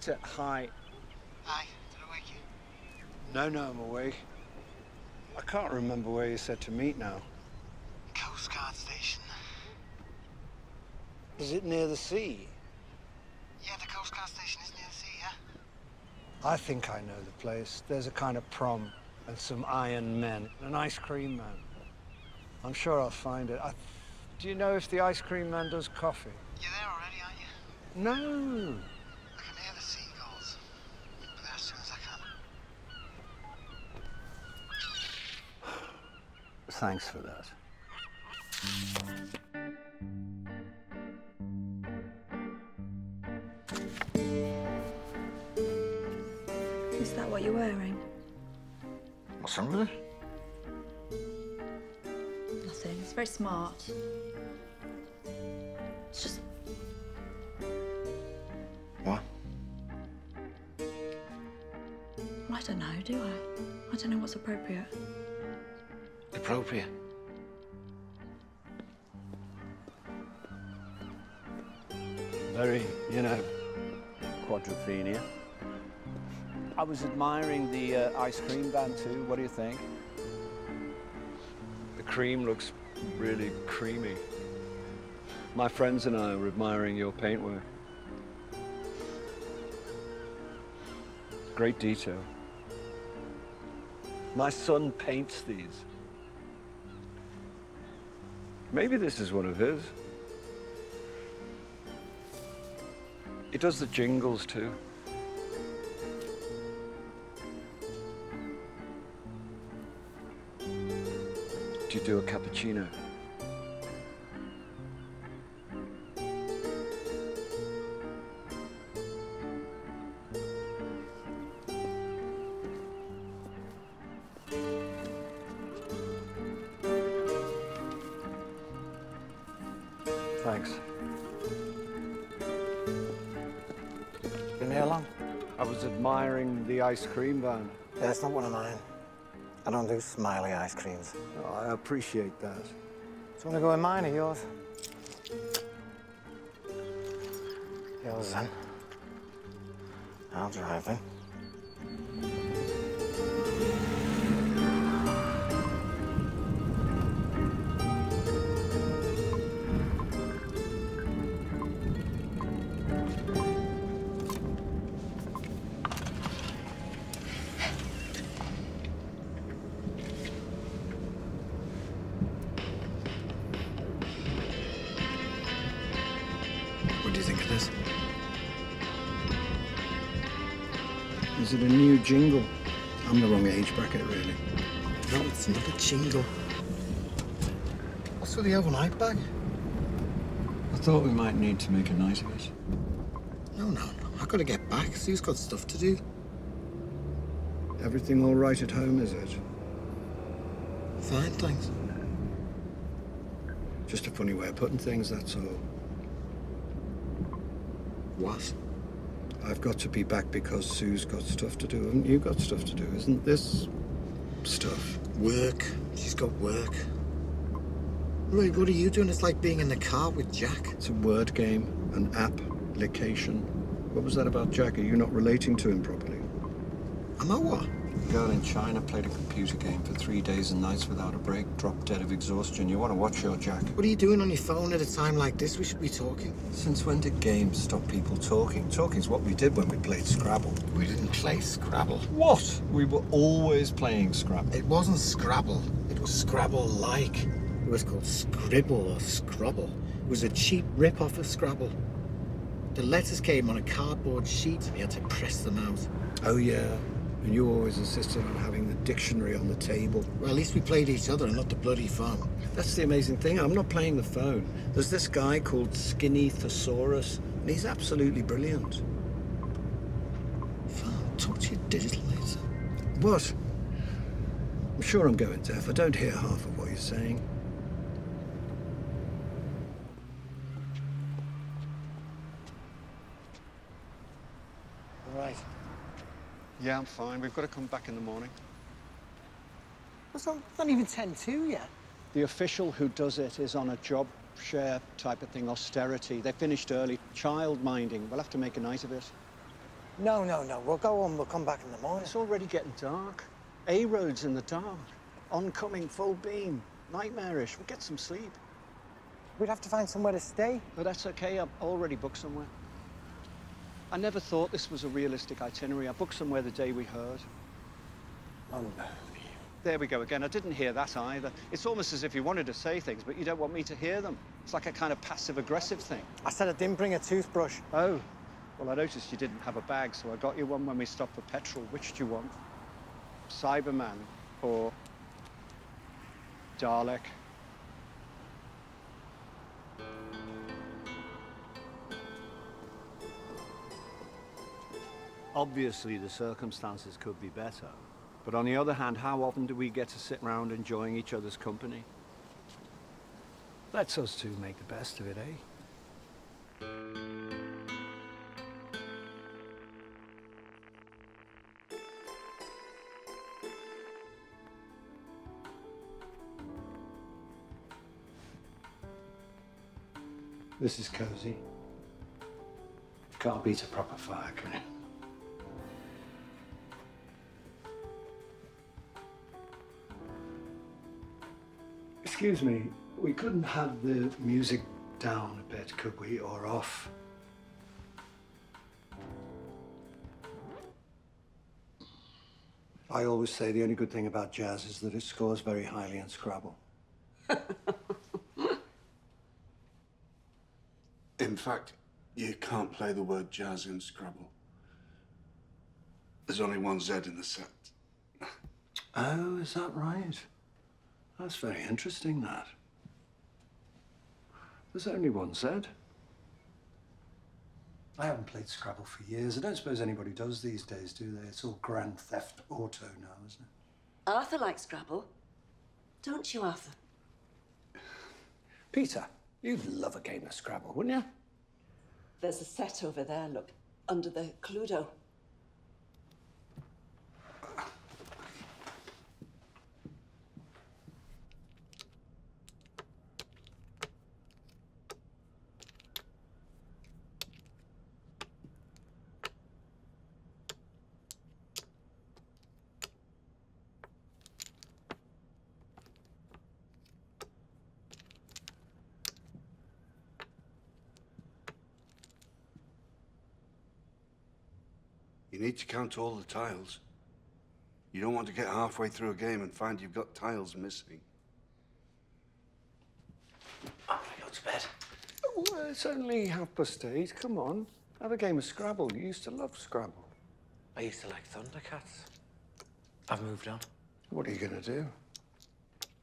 Peter, hi. Hi, did I wake you? No, no, I'm awake. I can't remember where you said to meet now. Coast Guard Station. Is it near the sea? Yeah, the Coast Guard Station is near the sea, yeah? I think I know the place. There's a kind of prom and some iron men, an ice cream man. I'm sure I'll find it. I... Do you know if the ice cream man does coffee? You're there already, aren't you? No. I can hear the seagulls. But there as soon as I can. Thanks for that. Is that what you're wearing? What's wrong with it? Nothing. It's very smart. It's just What? I don't know, do I? I don't know what's appropriate. Appropriate. Very, you know, quadrophenia. I was admiring the uh, ice cream van too. What do you think? The cream looks really creamy. My friends and I were admiring your paintwork. Great detail. My son paints these. Maybe this is one of his. He does the jingles too. Do you do a cappuccino? Ice cream van. Yeah, it's not one of mine. I don't do smiley ice creams. Oh, I appreciate that. Do you want to go in mine or yours? Yours then. I'll drive then. What's with the overnight bag? I thought we might need to make a night of it. No, no, no. I've got to get back. Sue's got stuff to do. Everything all right at home, is it? Fine, thanks. Just a funny way of putting things, that's all. What? I've got to be back because Sue's got stuff to do. Haven't you got stuff to do? Isn't this stuff? Work. She's got work. Right, what are you doing? It's like being in the car with Jack. It's a word game, an application. What was that about Jack? Are you not relating to him properly? Am I what? A girl in China played a computer game for three days and nights without a break, dropped dead of exhaustion. You want to watch your Jack? What are you doing on your phone at a time like this? We should be talking. Since when did games stop people talking? Talking's what we did when we played Scrabble. We didn't play Scrabble. What? We were always playing Scrabble. It wasn't Scrabble. It was Scrabble-like. It was called Scribble or Scrabble. It was a cheap rip-off of Scrabble. The letters came on a cardboard sheet and you had to press them out. Oh, yeah. And you always insisted on having the dictionary on the table. Well, at least we played each other and not the bloody phone. That's the amazing thing. I'm not playing the phone. There's this guy called Skinny Thesaurus, and he's absolutely brilliant. Phone, talk to you digital later. What? I'm sure I'm going deaf. I don't hear half of what you're saying. All right. Yeah, I'm fine. We've got to come back in the morning. It's not, not even 10-2 yet. The official who does it is on a job share type of thing, austerity. They finished early. Child minding. We'll have to make a night of it. No, no, no. We'll go on. We'll come back in the morning. It's already getting dark. A roads in the dark. Oncoming full beam. Nightmarish. We'll get some sleep. We'd have to find somewhere to stay. But that's okay. I've already booked somewhere. I never thought this was a realistic itinerary. I booked somewhere the day we heard. Unbelievable. There we go again. I didn't hear that either. It's almost as if you wanted to say things, but you don't want me to hear them. It's like a kind of passive-aggressive thing. I said I didn't bring a toothbrush. Oh, well, I noticed you didn't have a bag, so I got you one when we stopped for petrol. Which do you want? Cyberman or Dalek? Obviously, the circumstances could be better. But on the other hand, how often do we get to sit round enjoying each other's company? Let's us two make the best of it, eh? This is cozy. Can't beat a proper fire, can it? Excuse me, we couldn't have the music down a bit, could we, or off? I always say the only good thing about jazz is that it scores very highly in Scrabble. In fact, you can't play the word jazz in Scrabble. There's only one Z in the set. Oh, is that right? That's very interesting, that. There's only one set. I haven't played Scrabble for years. I don't suppose anybody does these days, do they? It's all Grand Theft Auto now, isn't it? Arthur likes Scrabble. Don't you, Arthur? Peter, you'd love a game of Scrabble, wouldn't you? There's a set over there, look, under the Cluedo. Need to count all the tiles. You don't want to get halfway through a game and find you've got tiles missing. I'm gonna go to bed. Well, it's only half past eight. Come on. Have a game of Scrabble. You used to love Scrabble. I used to like Thundercats. I've moved on. What are you going to do?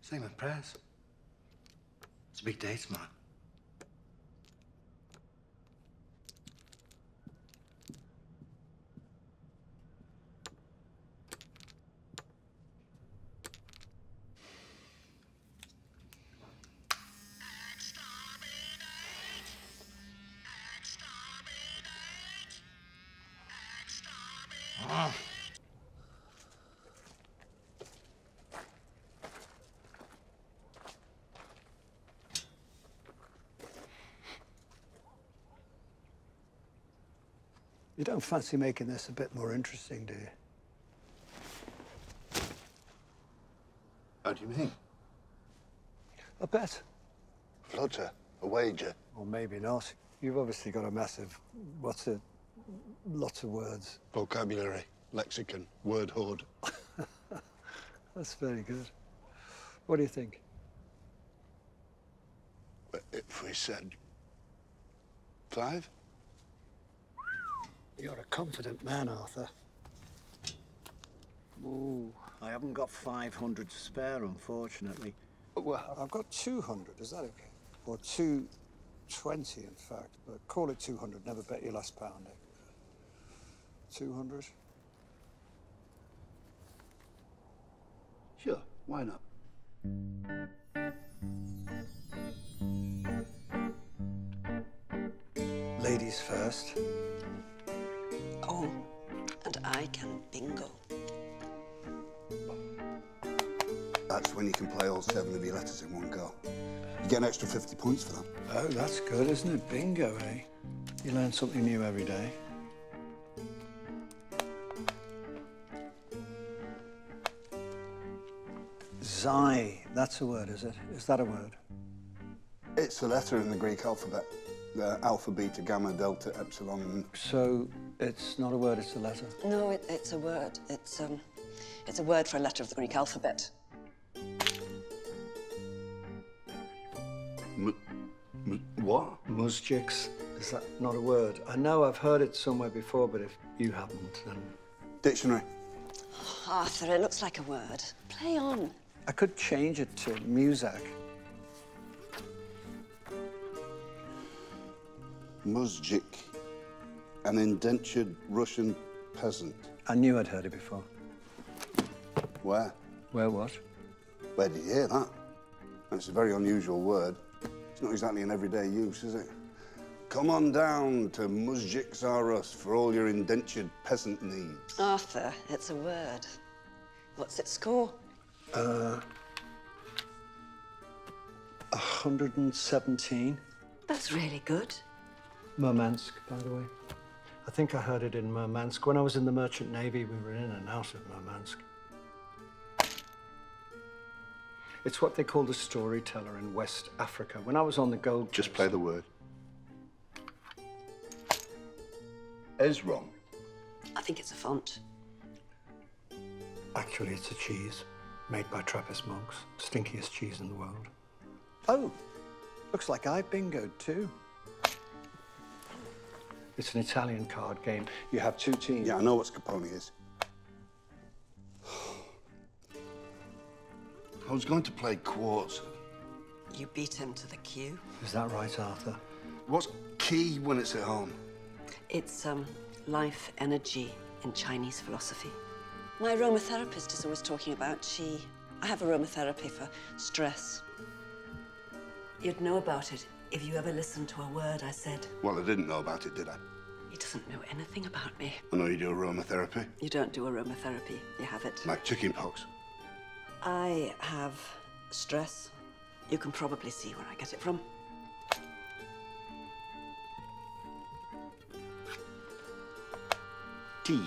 Same with prayers. It's a big day tomorrow. Don't fancy making this a bit more interesting, do you? How do you mean? A bet. Flutter, a wager. Or maybe not. You've obviously got a massive, what's it, lots of words. Vocabulary, lexicon, word hoard. That's very good. What do you think? But If we said five? You're a confident man, Arthur. Ooh, I haven't got 500 to spare, unfortunately. Well, I've got 200, is that okay? Or 220, in fact, but call it 200, never bet your last pound, eh? 200? Sure, why not? Ladies first and I can bingo. That's when you can play all seven of your letters in one go. You get an extra 50 points for that. Oh, that's good, isn't it? Bingo, eh? You learn something new every day. Xi, that's a word, is it? Is that a word? It's a letter in the Greek alphabet. The alpha, beta, gamma, delta, epsilon. So it's not a word, it's a letter. No, it, it's a word. It's um, it's a word for a letter of the Greek alphabet. M- m- what? Muzjiks. Is that not a word? I know I've heard it somewhere before, but if you haven't, then Dictionary. Arthur, it looks like a word. Play on. I could change it to Muzak. Muzjik. An indentured Russian peasant. I knew I'd heard it before. Where? Where what? Where did you hear that? It's a very unusual word. It's not exactly in everyday use, is it? Come on down to Muzjiks R Us for all your indentured peasant needs. Arthur, it's a word. What's its score? Uh, 117. That's really good. Murmansk, by the way. I think I heard it in Murmansk. When I was in the Merchant Navy, we were in and out of Murmansk. It's what they call the storyteller in West Africa. When I was on the Gold Just play the word. Is wrong. I think it's a font. Actually, it's a cheese made by Trappist monks. Stinkiest cheese in the world. Oh, looks like I bingoed too. It's an Italian card game. You have two teams. Yeah, I know what Scopone is. I was going to play quartz. You beat him to the cue. Is that right, Arthur? What's key when it's at home? It's um, life energy in Chinese philosophy. My aromatherapist is always talking about she. I have aromatherapy for stress. You'd know about it if you ever listened to a word I said. Well, I didn't know about it, did I? He doesn't know anything about me. I know you do aromatherapy, You don't do aromatherapy. You have it. like chickenpox. I have stress. You can probably see where I get it from. Tea.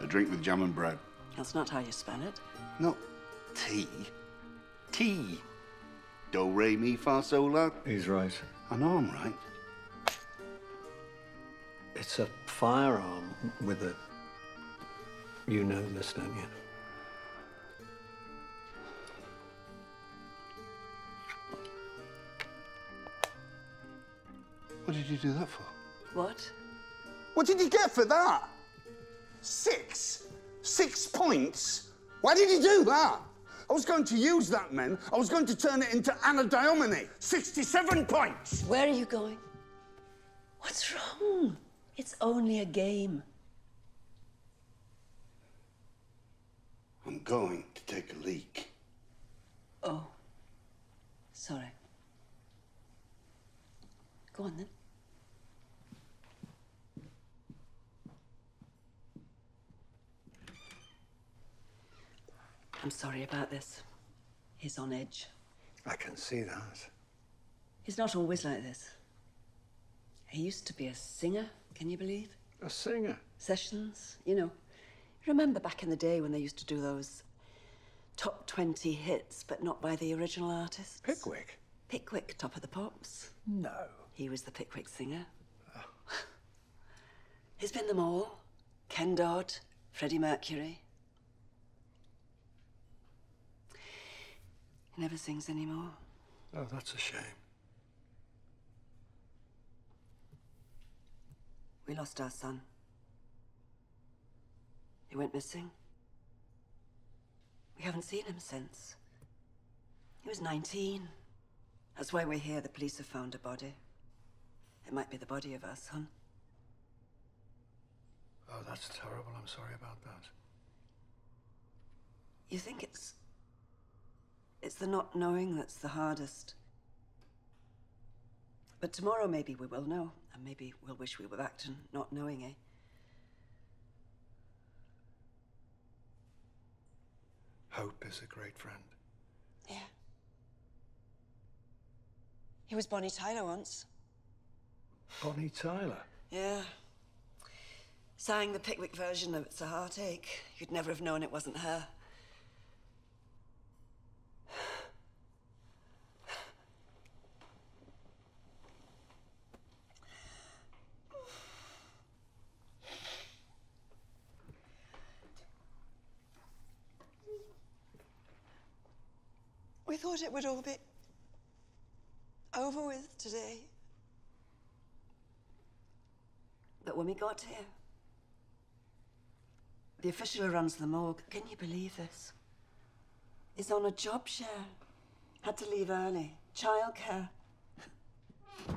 A drink with jam and bread. That's not how you spell it. No, tea. Tea. Do, re, mi, fa, sol, la. He's right. I know I'm right. It's a firearm with a. You know this, don't you? What did you do that for? What? What did you get for that? Six? Six points? Why did you do that? I was going to use that, men. I was going to turn it into Anadiomene. 67 points! Where are you going? What's wrong? It's only a game. I'm going to take a leak. Oh. Sorry. Go on then. I'm sorry about this. He's on edge. I can see that. He's not always like this. He used to be a singer, can you believe? A singer. Sessions, you know. Remember back in the day when they used to do those top 20 hits, but not by the original artists? Pickwick. Pickwick, top of the pops. No. He was the Pickwick singer. He's been them all. Ken Dodd, Freddie Mercury. Never sings anymore. Oh, that's a shame. We lost our son. He went missing. We haven't seen him since. He was 19. That's why we're here. The police have found a body. It might be the body of our son. Oh, that's terrible. I'm sorry about that. You think it's. It's the not knowing that's the hardest. But tomorrow maybe we will know, and maybe we'll wish we were back to not knowing, eh? Hope is a great friend. Yeah. He was Bonnie Tyler once. Bonnie Tyler. Yeah. Sang the Pickwick version of It's a Heartache. You'd never have known it wasn't her. Thought it would all be over with today. But when we got here, the official who runs the morgue, can you believe this? Is on a job share. Had to leave early. Childcare.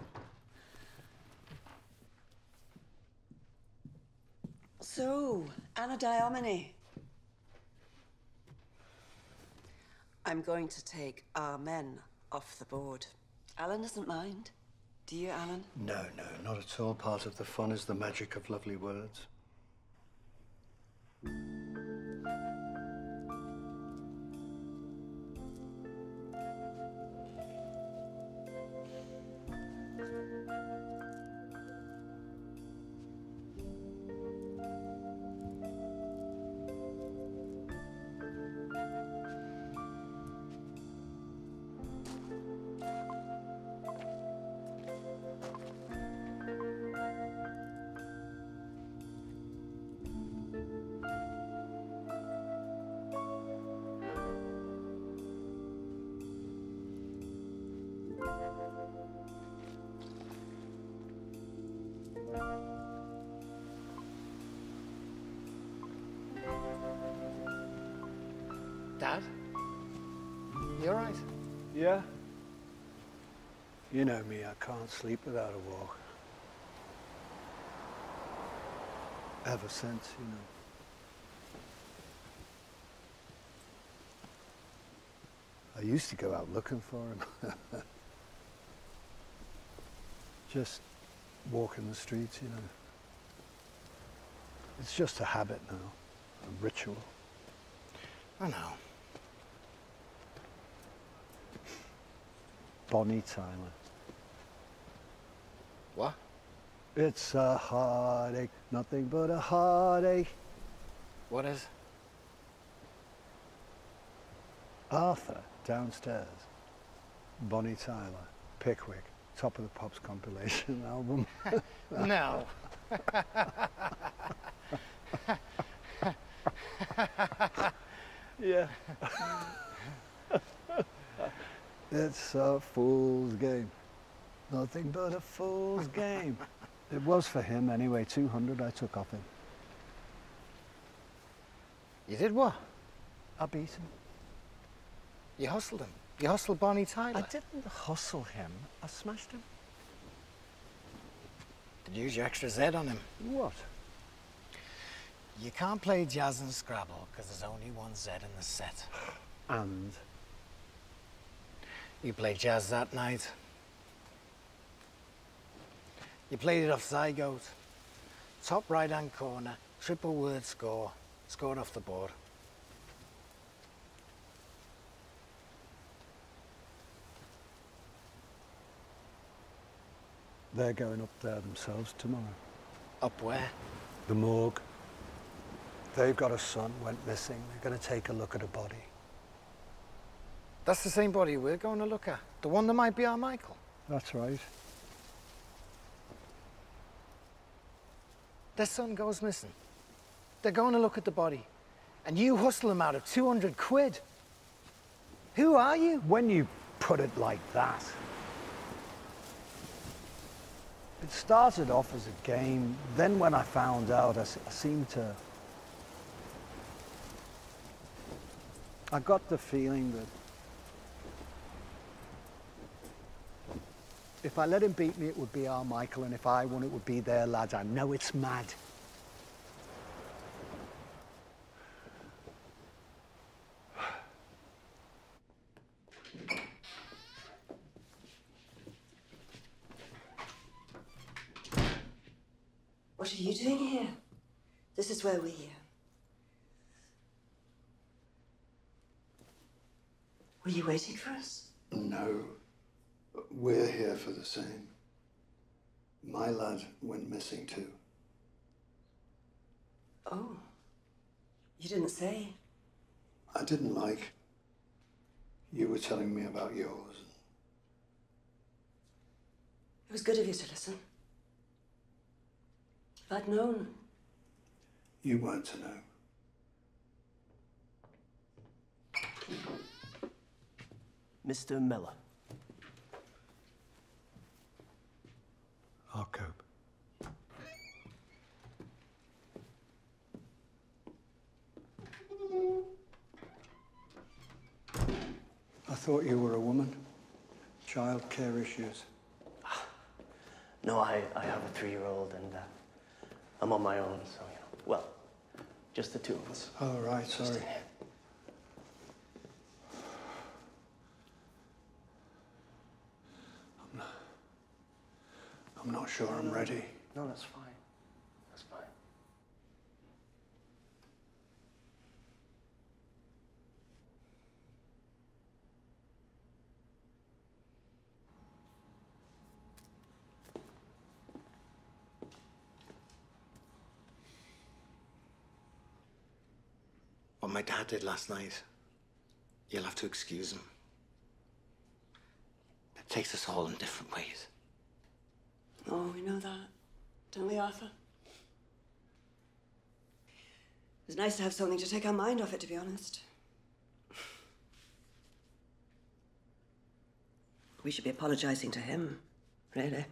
So, Anadiomene. I'm going to take our men off the board. Alan doesn't mind. Do you, Alan? No, no, not at all. Part of the fun is the magic of lovely words. You know me, I can't sleep without a walk. Ever since, you know. I used to go out looking for him. just walking the streets, you know. It's just a habit now, a ritual. I know. Bonnie Tyler. What? It's a heartache, nothing but a heartache. What is? Arthur, downstairs. Bonnie Tyler, Pickwick, top of the Pops compilation album. no. yeah. it's a fool's game. Nothing but a fool's game. It was for him anyway, 200 I took off him. You did what? I beat him. You hustled him. You hustled Bonnie Tyler. I didn't hustle him, I smashed him. Did you use your extra Z on him? What? You can't play jazz and Scrabble because there's only one Z in the set. And? You played jazz that night. You played it off Zygote. Top right-hand corner, triple word score. Scored off the board. They're going up there themselves tomorrow. Up where? The morgue. They've got a son, went missing. They're going to take a look at a body. That's the same body we're going to look at. The one that might be our Michael. That's right. Their son goes missing. They're going to look at the body. And you hustle them out of 200 quid. Who are you? When you put it like that, it started off as a game. Then when I found out, I, I seemed to... I got the feeling that if I let him beat me, it would be our Michael, and if I won, it would be their lads. I know it's mad. What are you doing here? This is where we. Uh, were you waiting for us? No. We're here for the same. My lad went missing too. Oh. You didn't say. I didn't like. You were telling me about yours. It was good of you to listen. If I'd known. You weren't to know. Mr. Miller. I'll cope. I thought you were a woman. Child care issues. No, I, I have a three-year-old and uh, I'm on my own, so, you know, well, just the two of us. Oh, right, sorry. I'm I'm not sure I'm ready. No, that's fine. That's fine. What my dad did last night, you'll have to excuse him. It takes us all in different ways. Oh, we know that. Don't we, Arthur? It's nice to have something to take our mind off it, to be honest. We should be apologizing to him, really.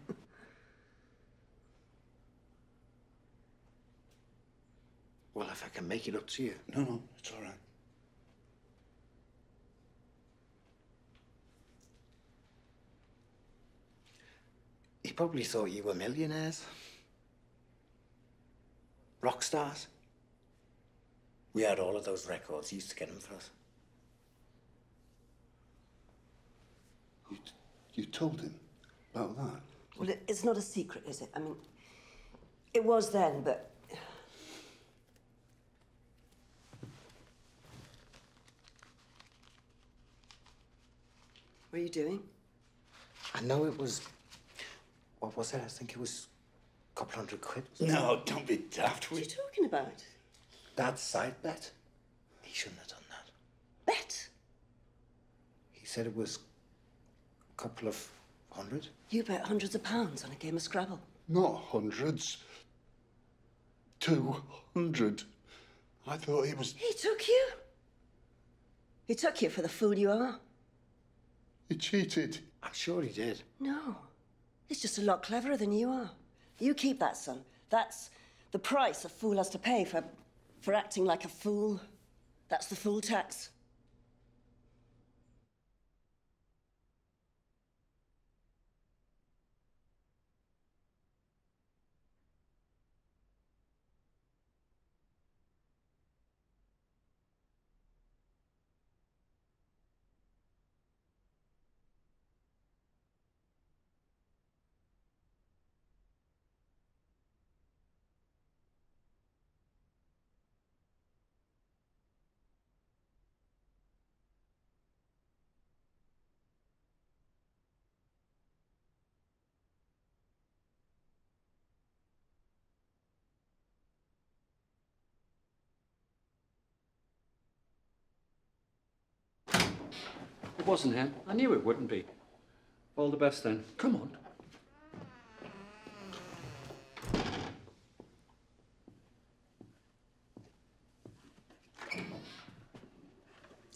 Well, if I can make it up to you. No, no, it's all right. He probably thought you were millionaires. Rock stars. We had all of those records. He used to get them for us. You, you told him about that? Well, it, it's not a secret, is it? I mean, it was then, but. What are you doing? I know it was. What was it? I think it was a couple hundred quid. No, don't be daft. What are you talking about? Dad's side bet. He shouldn't have done that. Bet? He said it was a couple of hundred. You bet hundreds of pounds on a game of Scrabble. Not hundreds. Two hundred. I thought he was. He took you. He took you for the fool you are. He cheated. I'm sure he did. No. He's just a lot cleverer than you are. You keep that, son. That's the price a fool has to pay for, for acting like a fool. That's the fool tax. It wasn't him. I knew it wouldn't be. All the best then. Come on.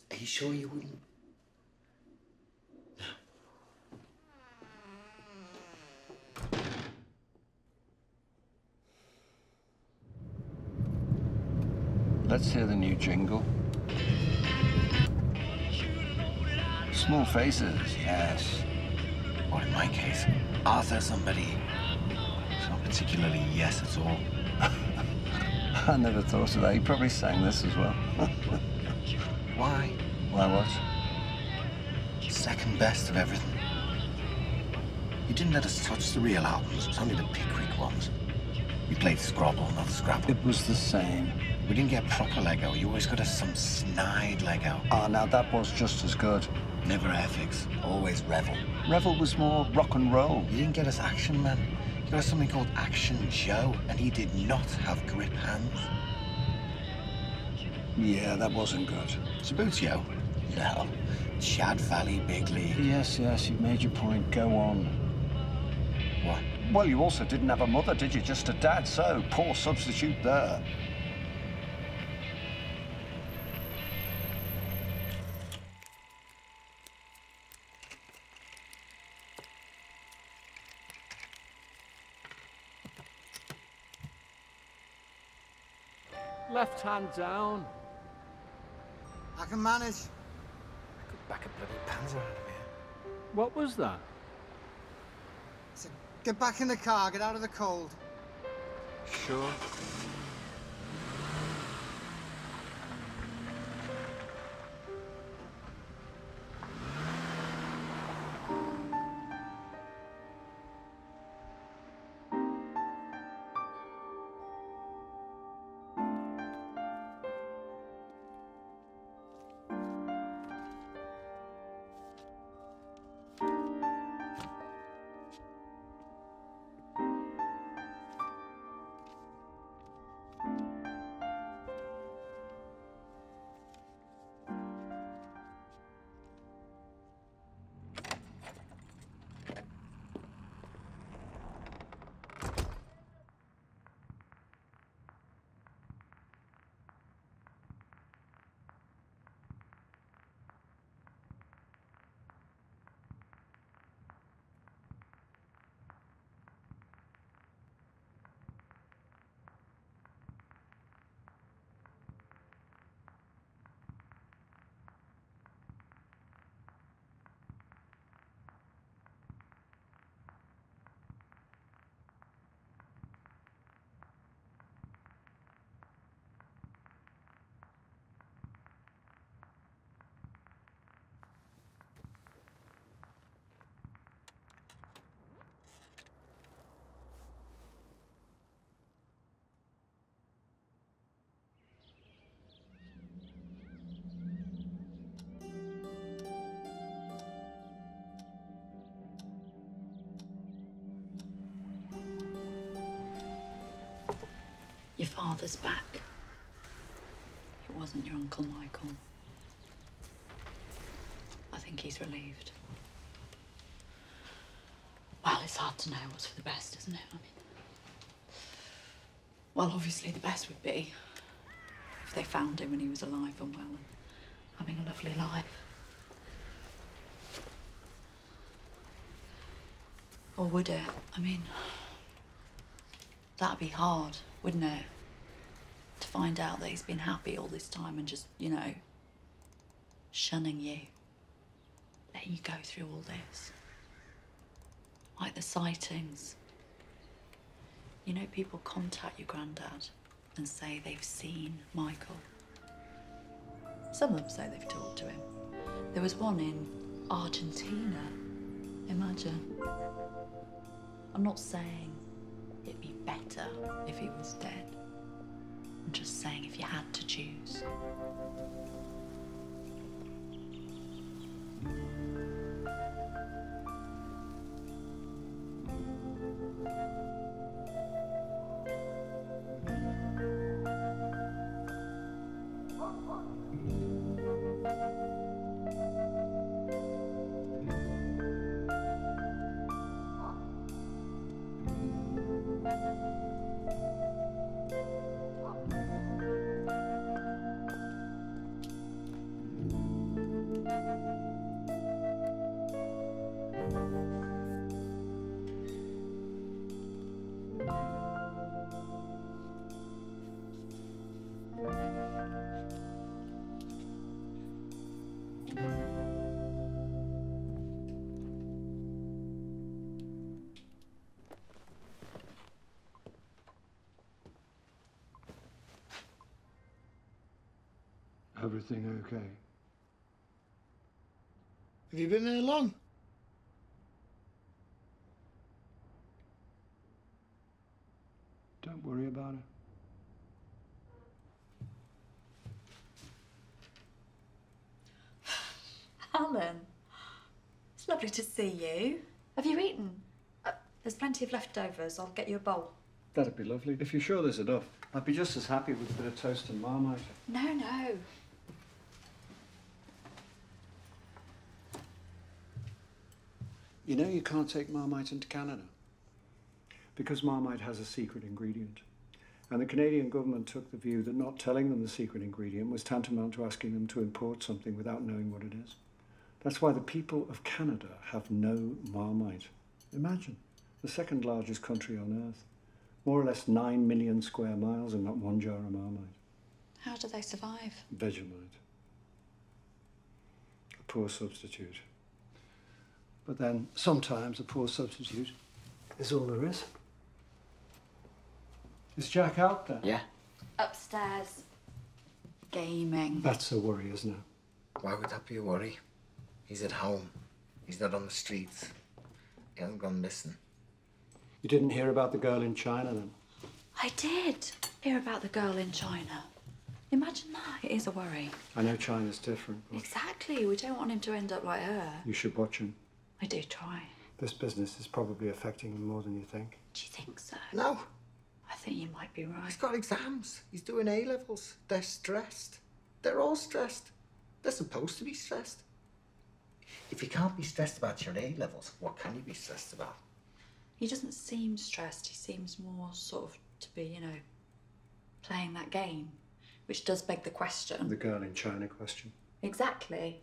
Are you sure you wouldn't? Let's hear the new jingle. Small faces, yes. Or in my case, Arthur somebody. It's not particularly yes at all. I never thought of that. He probably sang this as well. Why? Why what? Second best of everything. You didn't let us touch the real albums. It was only the Pickwick ones. We played Scrabble, not Scrabble. It was the same. We didn't get proper Lego. You always got us some snide Lego. Ah, now that was just as good. Never Airfix. Always Revell. Revell was more rock and roll. You didn't get us Action Man. You got us something called Action Joe, and he did not have grip hands. Yeah, that wasn't good. Subbuteo? No. Chad Valley Big League. Yes, yes, you've made your point. Go on. What? Well, you also didn't have a mother, did you? Just a dad, so poor substitute there. Left hand down. I can manage. I could back a bloody panzer out of here. What was that? So get back in the car, get out of the cold. Sure. Father's back. It wasn't your Uncle Michael. I think he's relieved. Well, it's hard to know what's for the best, isn't it? I mean, well, obviously the best would be if they found him when he was alive and well and having a lovely life. Or would it? I mean, that'd be hard, wouldn't it? Find out that he's been happy all this time and just, you know, shunning you. Letting you go through all this. Like the sightings. You know, people contact your granddad and say they've seen Michael. Some of them say they've talked to him. There was one in Argentina. Imagine. I'm not saying it'd be better if he was dead. I'm just saying if you had to choose. Everything okay? Have you been there long? Don't worry about it. Alan, it's lovely to see you. Have you eaten? Uh, there's plenty of leftovers. I'll get you a bowl. That'd be lovely. If you're sure there's enough, I'd be just as happy with a bit of toast and marmite. No, no. You can't take marmite into Canada. Because marmite has a secret ingredient. And the Canadian government took the view that not telling them the secret ingredient was tantamount to asking them to import something without knowing what it is. That's why the people of Canada have no marmite. Imagine, the second largest country on earth. More or less nine million square miles and not one jar of marmite. How do they survive? Vegemite. A poor substitute. But then sometimes a poor substitute is all there is. Is Jack out there? Yeah. Upstairs. Gaming. That's a worry, isn't it? Why would that be a worry? He's at home. He's not on the streets. He hasn't gone missing. You didn't hear about the girl in China then? I did hear about the girl in China. Imagine that. It is a worry. I know China's different, but Exactly. We don't want him to end up like her. you should watch him. I do try. This business is probably affecting him more than you think. Do you think so? No. I think you might be right. He's got exams. He's doing A levels. They're stressed. They're all stressed. They're supposed to be stressed. If you can't be stressed about your A levels, what can you be stressed about? He doesn't seem stressed. He seems more sort of to be, you know, playing that game, which does beg the question. The girl in China question. Exactly.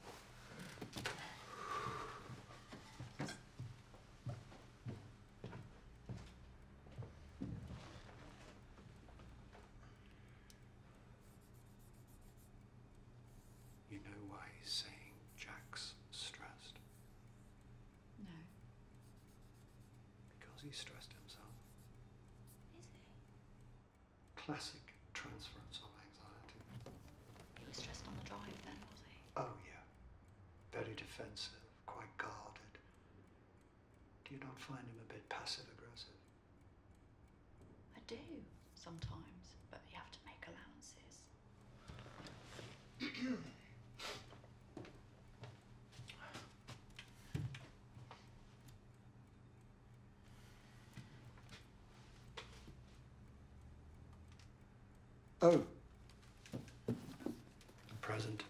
You know why he's saying Jack's stressed? No. Because he's stressed himself. Is he? Classic transference of anxiety. He was stressed on the drive then, was he? Oh, yeah. Very defensive, quite guarded. Do you not find him a bit passive aggressive? I do sometimes, but you have to make allowances. Oh. A present.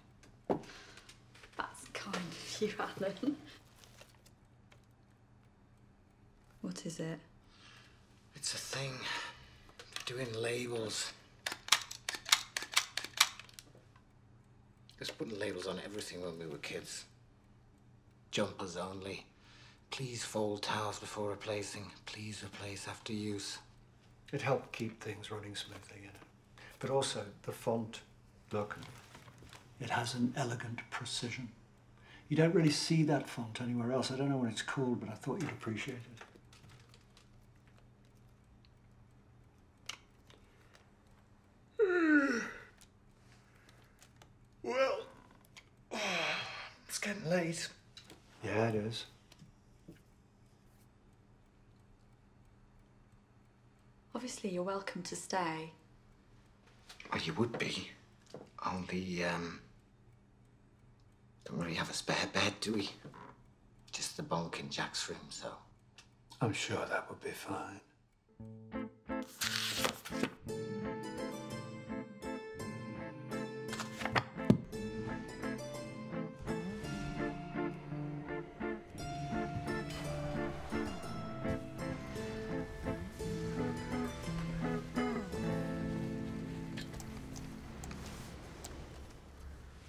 That's kind of you, Alan. What is it? It's a thing. Doing labels. Just putting labels on everything when we were kids. Jumpers only. Please fold towels before replacing. Please replace after use. It helped keep things running smoothly, you know. But also the font, look, it has an elegant precision. You don't really see that font anywhere else. I don't know when it's called, but I thought you'd appreciate it. Well, it's getting late. Yeah, it is. Obviously, you're welcome to stay. Well, you would be. Only, um. Don't really have a spare bed, do we? Just the bunk in Jack's room, so. I'm sure that would be fine.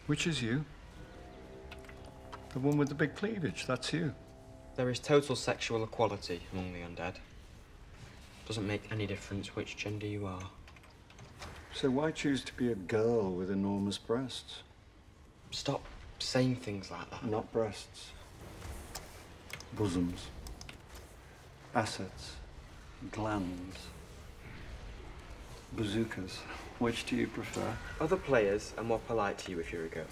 Which is you? The one with the big cleavage, that's you. There is total sexual equality among the undead. Doesn't make any difference which gender you are. So why choose to be a girl with enormous breasts? Stop saying things like that. Not breasts. Bosoms. Assets. Glands. Bazookas. Which do you prefer? Other players are more polite to you if you're a girl.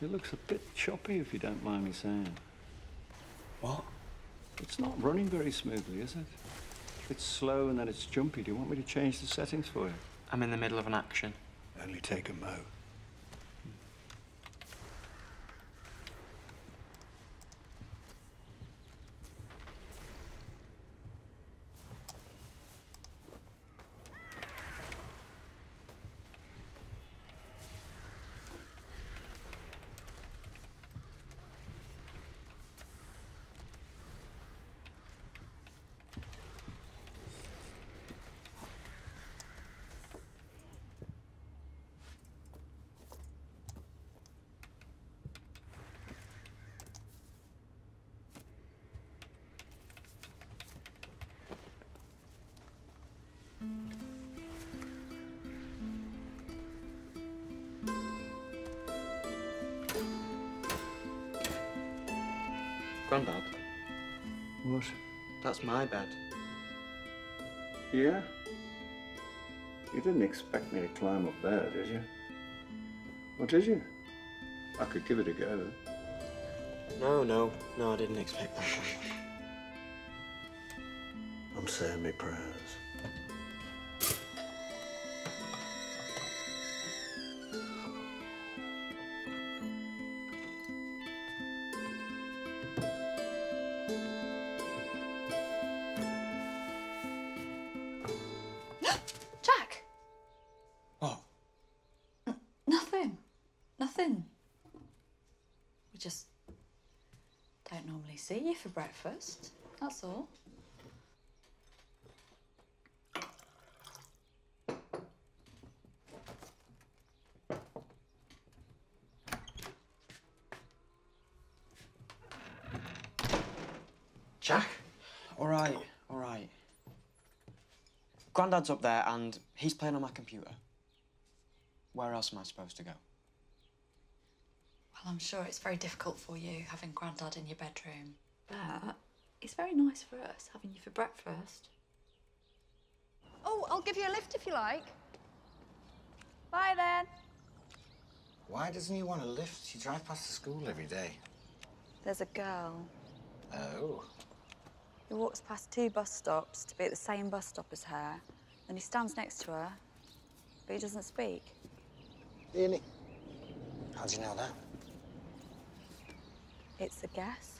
It looks a bit choppy, if you don't mind me saying. What? It's not running very smoothly, is it? It's slow and then it's jumpy. Do you want me to change the settings for you? I'm in the middle of an action. Only take a mo. That's my bed. Yeah? You didn't expect me to climb up there, did you? Or did you? I could give it a go. No, no, no, I didn't expect that. I'm saying my prayers. Breakfast. That's all. Jack? All right, all right. Grandad's up there and he's playing on my computer. Where else am I supposed to go? Well, I'm sure it's very difficult for you having Grandad in your bedroom. But it's very nice for us having you for breakfast. Oh, I'll give you a lift if you like. Bye then. Why doesn't he want a lift? He drives past the school every day. There's a girl Oh. He walks past two bus stops to be at the same bus stop as her. Then he stands next to her, but he doesn't speak. Really? How do you know that? It's a guess.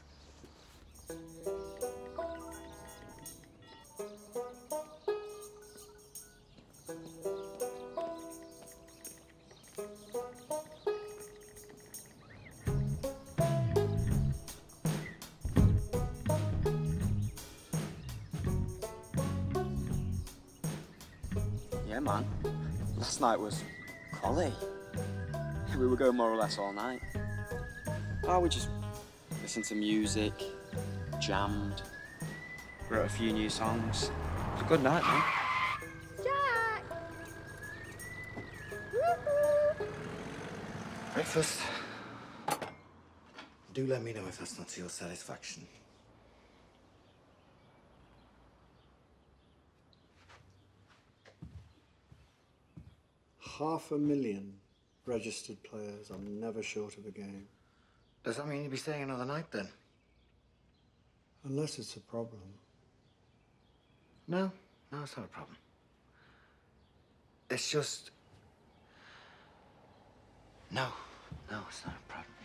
Last night was quality. We were going more or less all night. Oh, we just listened to music, jammed, wrote a few new songs. It was a good night, man. Jack! Breakfast. Do let me know if that's not to your satisfaction. Half a million registered players. I'm never short of a game. Does that mean you'll be staying another night then? Unless it's a problem. No, no, it's not a problem. It's just. No, no, it's not a problem.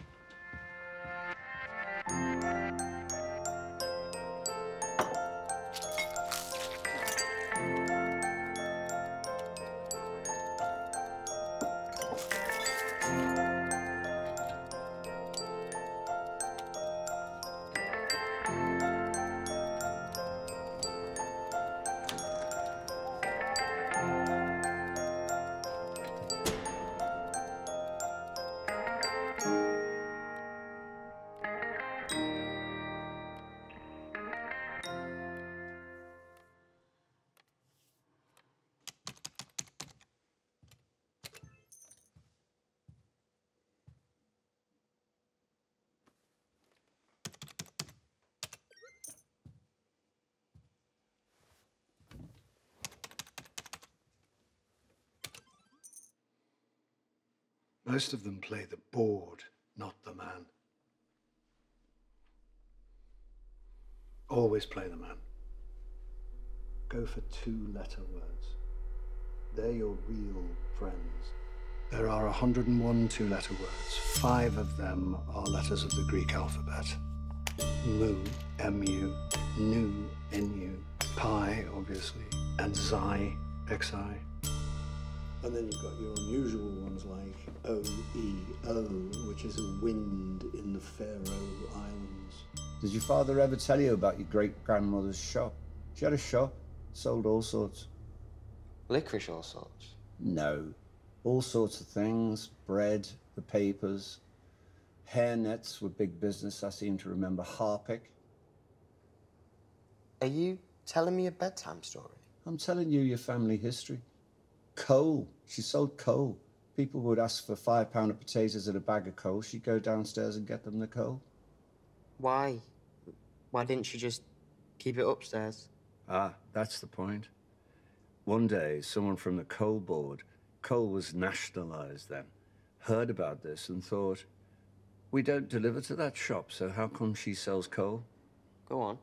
Most of them play the board, not the man. Always play the man. Go for two letter words. They're your real friends. There are 101 two letter words. Five of them are letters of the Greek alphabet Mu, M-U, Nu, N-U, Pi, obviously, and Xi, Xi. And then you've got your unusual ones like O E O, which is a wind in the Faroe Islands. Did your father ever tell you about your great grandmother's shop? She had a shop, sold all sorts. Licorice, all sorts. No, all sorts of things bread, the papers. Hair nets were big business, I seem to remember. Harpic. Are you telling me a bedtime story? I'm telling you your family history. Coal. She sold coal. People would ask for five pound of potatoes and a bag of coal. She'd go downstairs and get them the coal. Why? Why didn't she just keep it upstairs? Ah, that's the point. One day, someone from the coal board, coal was nationalized then, heard about this and thought, we don't deliver to that shop, so how come she sells coal? Go on.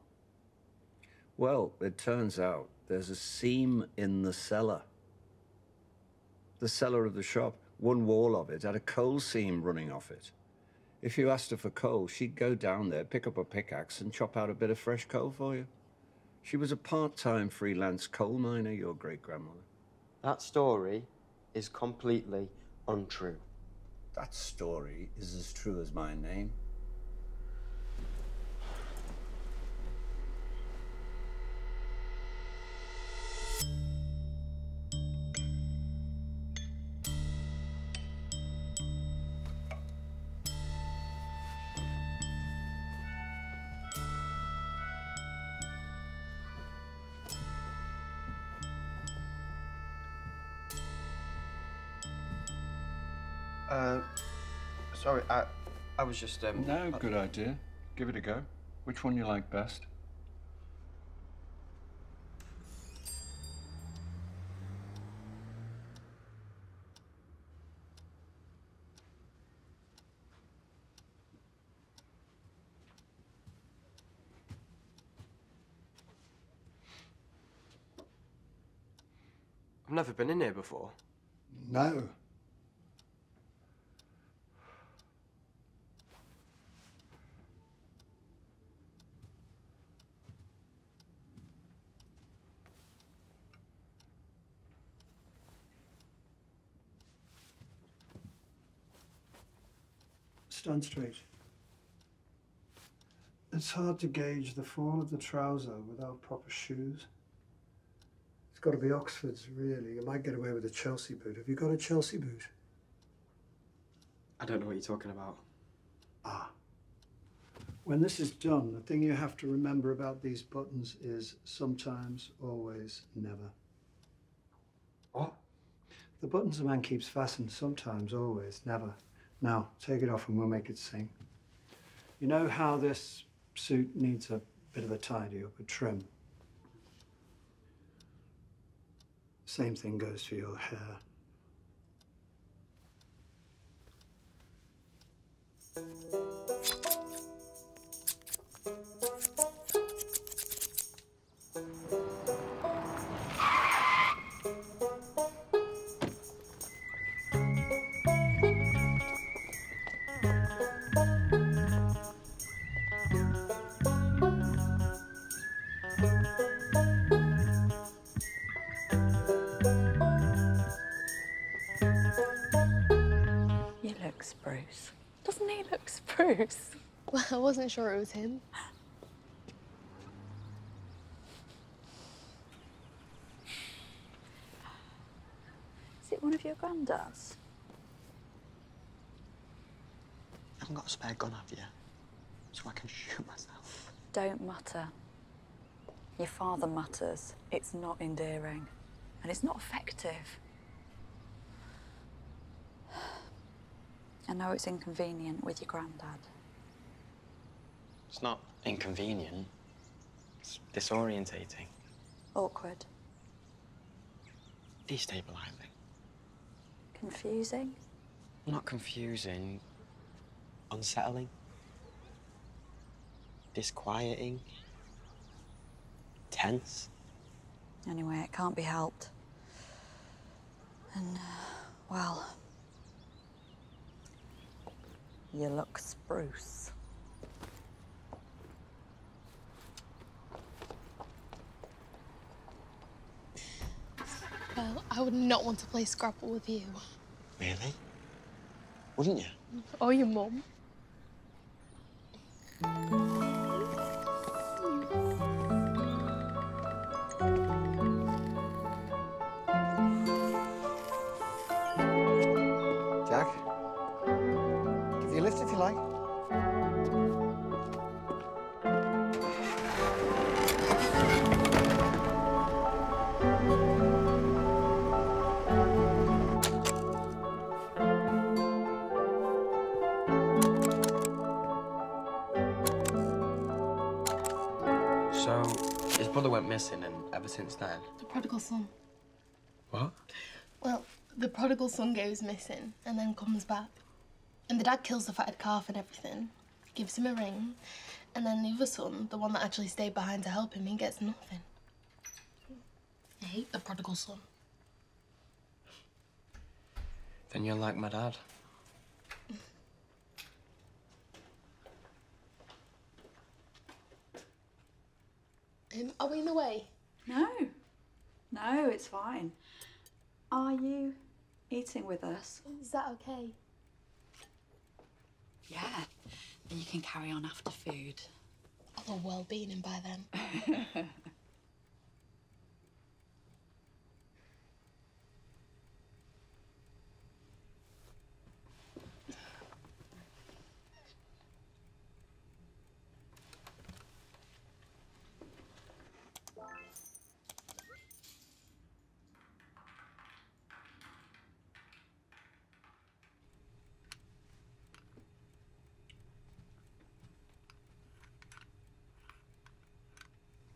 Well, it turns out there's a seam in the cellar. The cellar of the shop, one wall of it had a coal seam running off it. If you asked her for coal, she'd go down there, pick up a pickaxe, and chop out a bit of fresh coal for you. She was a part-time freelance coal miner, your great-grandmother. That story is completely untrue. That story is as true as my name. Uh, sorry, I, I was just um. No, good idea. Give it a go. Which one you like best? I've never been in here before. No. Stand straight. It's hard to gauge the fall of the trouser without proper shoes. It's got to be Oxford's, really. You might get away with a Chelsea boot. Have you got a Chelsea boot? I don't know what you're talking about. Ah. When this is done, the thing you have to remember about these buttons is sometimes, always, never. What? The buttons a man keeps fastened sometimes, always, never. Now, take it off and we'll make it sing. You know how this suit needs a bit of a tidy up, a trim? Same thing goes for your hair. You wasn't sure it was him. Is it one of your granddads? I haven't got a spare gun, have you? So I can shoot myself. Don't mutter. Your father mutters. It's not endearing. And it's not effective. I know it's inconvenient with your granddad. It's not inconvenient. It's disorientating. Awkward. Destabilizing. Confusing. Not confusing. Unsettling. Disquieting. Tense. Anyway, it can't be helped. And, uh, well, you look spruce. Well, I would not want to play Scrabble with you. Really? Wouldn't you? Or your mum. Son. What? Well, the prodigal son goes missing and then comes back. And the dad kills the fatted calf and everything, gives him a ring, and then the other son, the one that actually stayed behind to help him, he gets nothing. I hate the prodigal son. Then you're like my dad. Um, are we in the way? No. No, it's fine. Are you eating with us? Is that okay? Yeah. Then you can carry on after food. I'll have well been in by then.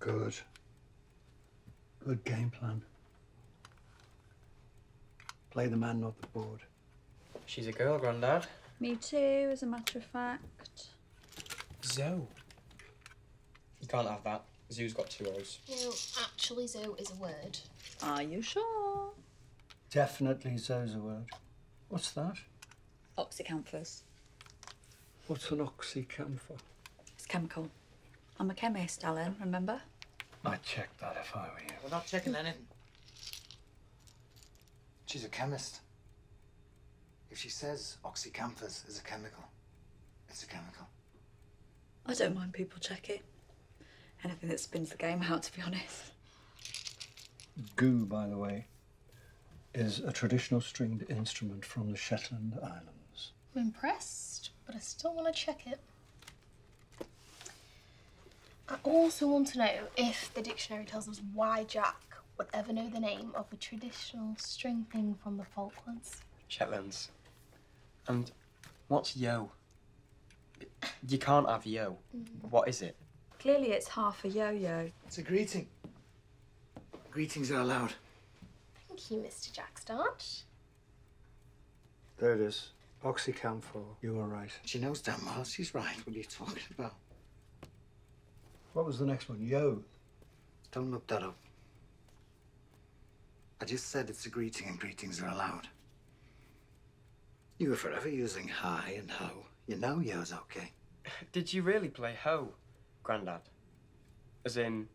Good. Good game plan. Play the man, not the board. She's a girl, Grandad. Me too, as a matter of fact. Zoe. You can't have that. Zoo's got two O's. No, actually, Zoe is a word. Are you sure? Definitely Zoe's a word. What's that? Oxycamphor. What's an oxycamphor? It's chemical. I'm a chemist, Alan, remember? I'd check that if I were you. We're not checking anything. She's a chemist. If she says oxycamphor is a chemical, it's a chemical. I don't mind people checking. Anything that spins the game out, to be honest. Gue, by the way, is a traditional stringed instrument from the Shetland Islands. I'm impressed, but I still want to check it. I also want to know if the dictionary tells us why Jack would ever know the name of a traditional string thing from the Falklands. Shetlands. And what's yo? You can't have yo. Mm. What is it? Clearly, it's half a yo yo. It's a greeting. Greetings are allowed. Thank you, Mr. Jack Starch. There it is. Oxycamphor. You were right. She knows damn well she's right. What are you talking about? What was the next one? Yo. Don't look that up. I just said it's a greeting and greetings are allowed. You were forever using hi and ho. You know yo's okay. Did you really play ho, Grandad? As in,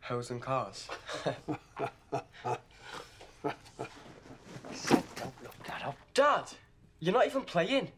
hoes and cars? I said don't look that up. Dad, you're not even playing.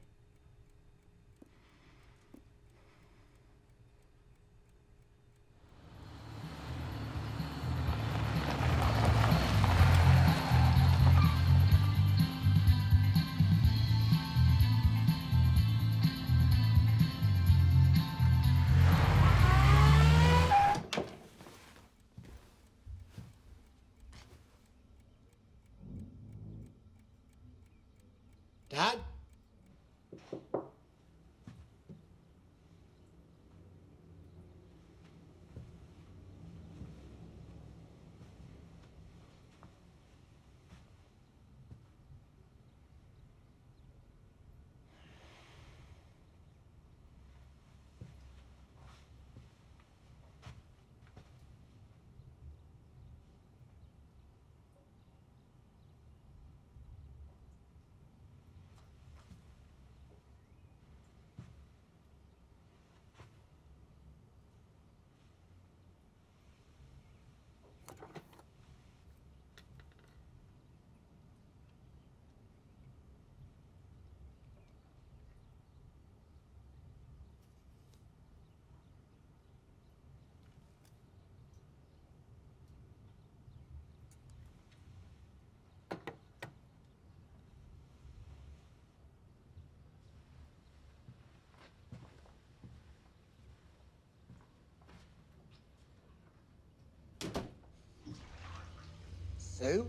Sue?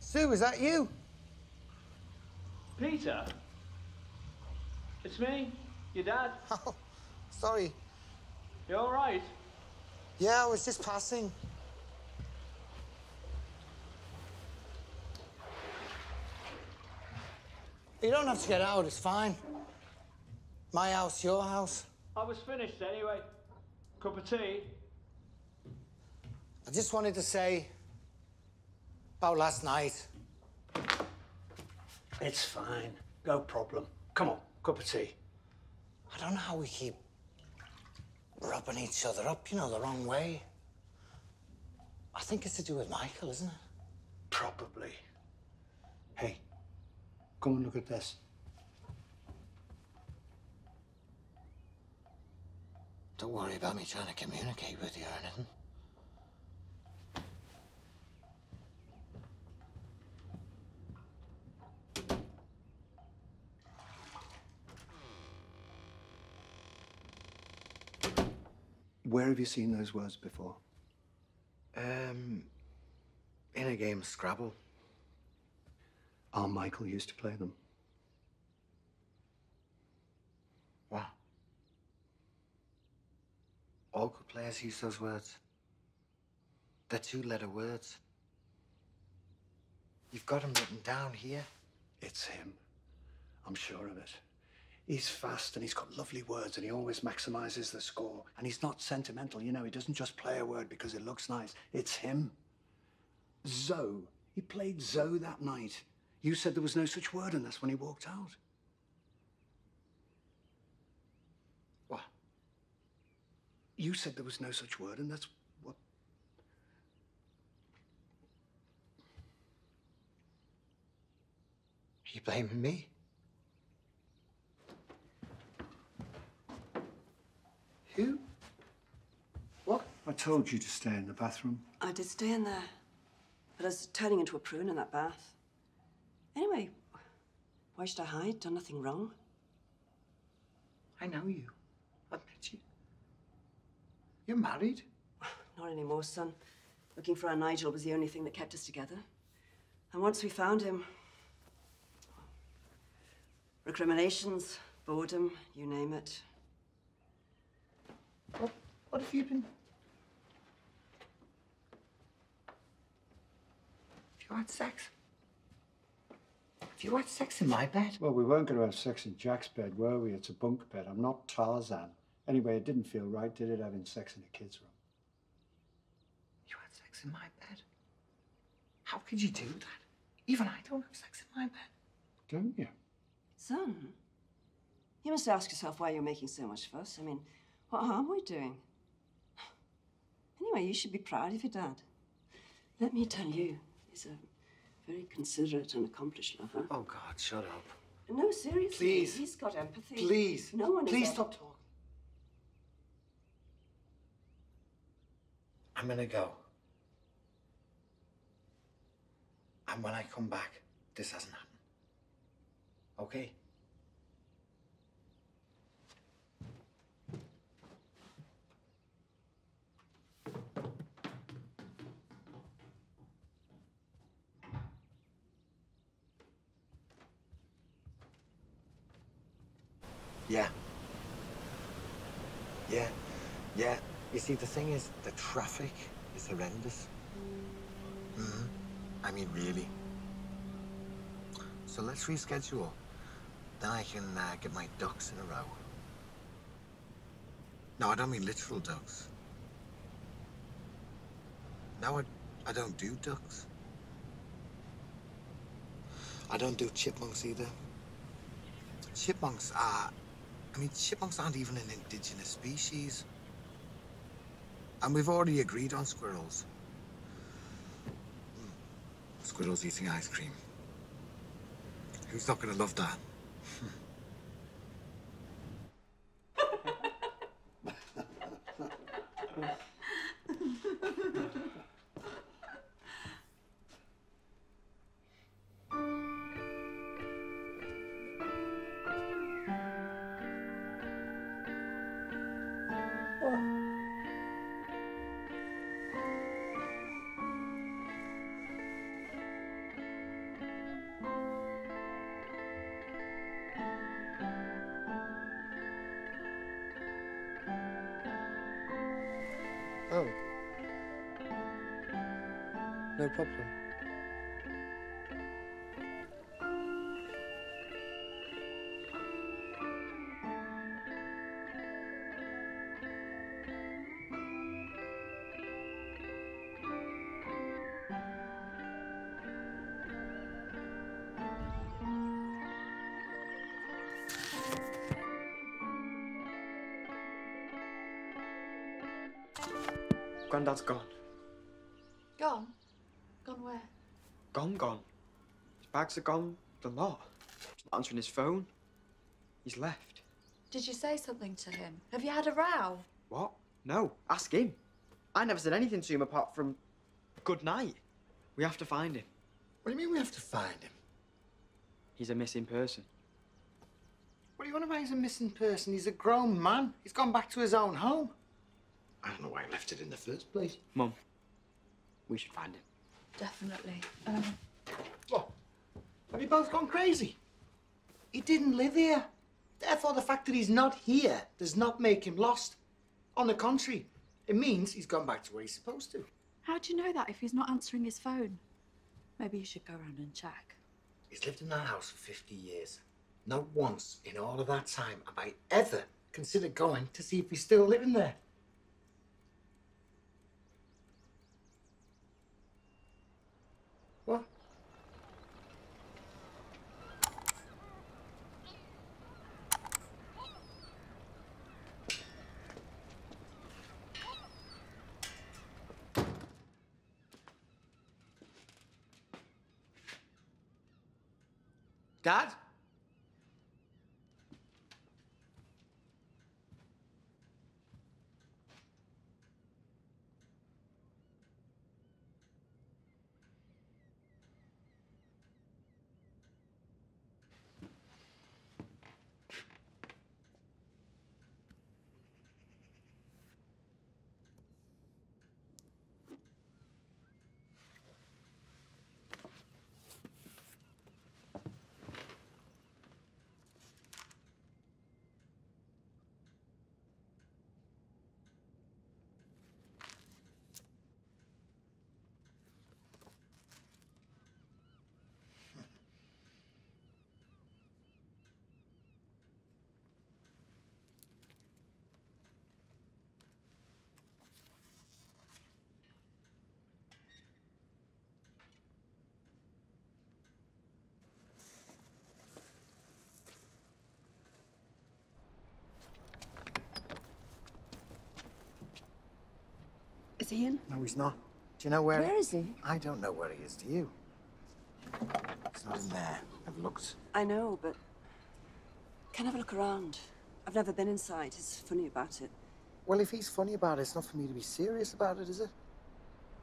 Sue, is that you? Peter? It's me, your dad. Oh, sorry. You all right? Yeah, I was just passing. You don't have to get out, it's fine. My house, your house. I was finished anyway. Cup of tea? I just wanted to say about last night. It's fine. No problem. Come on, cup of tea. I don't know how we keep rubbing each other up, you know, the wrong way. I think it's to do with Michael, isn't it? Probably. Hey, come and look at this. Don't worry about me trying to communicate with you or anything. Where have you seen those words before? Um, in a game of Scrabble. Our Michael used to play them. What? All good players use those words. They're two-letter words. You've got them written down here. It's him. I'm sure of it. He's fast and he's got lovely words and he always maximizes the score. And he's not sentimental, you know, he doesn't just play a word because it looks nice. It's him. Zoe. He played Zoe that night. You said there was no such word and that's when he walked out. What? You said there was no such word and that's what. Are You blaming me? Who? What? I told you to stay in the bathroom. I did stay in there. But I was turning into a prune in that bath. Anyway, why should I hide? Done nothing wrong. I know you. I've met you. You're married? Not anymore, son. Looking for our Nigel was the only thing that kept us together. And once we found him, recriminations, boredom, you name it. What, what have you been... Have you had sex? Have you had sex in my bed? Well, we weren't going to have sex in Jack's bed, were we? It's a bunk bed. I'm not Tarzan. Anyway, it didn't feel right, did it, having sex in a kid's room? You had sex in my bed? How could you do that? Even I don't have sex in my bed. Don't you? Son, you must ask yourself why you're making so much fuss. I mean, what harm are we doing? Anyway, you should be proud of your dad. Let me tell you, he's a very considerate and accomplished lover. Oh, God, shut up. No, seriously. Please. He's got empathy. Please. No one Please stop talking. I'm gonna go. And when I come back, this hasn't happened. Okay? Yeah. Yeah, yeah. You see, the thing is, the traffic is horrendous. hmm I mean, really. So let's reschedule. Then I can uh, get my ducks in a row. No, I don't mean literal ducks. No, I, I don't do ducks. I don't do chipmunks either. Chipmunks are... I mean, chipmunks aren't even an indigenous species. And we've already agreed on squirrels. Hmm. Squirrels eating ice cream. Who's not going to love that? Grandad's gone. Gone? Gone where? Gone, gone. His bags are gone, the lot. He's not answering his phone. He's left. Did you say something to him? Have you had a row? What? No, ask him. I never said anything to him apart from good night. We have to find him. What do you mean we have to find him? He's a missing person. What do you want about he's a missing person? He's a grown man. He's gone back to his own home. I don't know why he left it in the first place. Mum, we should find him. Definitely. Um, What? Have you both gone crazy? He didn't live here. Therefore, the fact that he's not here does not make him lost. On the contrary, it means he's gone back to where he's supposed to. how do you know that if he's not answering his phone? Maybe you should go around and check. He's lived in that house for 50 years. Not once in all of that time have I ever considered going to see if he's still living there. What? Dad? Is he in? No, he's not. Do you know where? Where is he? I don't know where he is. Do you? He's not in there. I've looked. I know, but can I have a look around? I've never been inside. He's funny about it. Well, if he's funny about it, it's not for me to be serious about it, is it?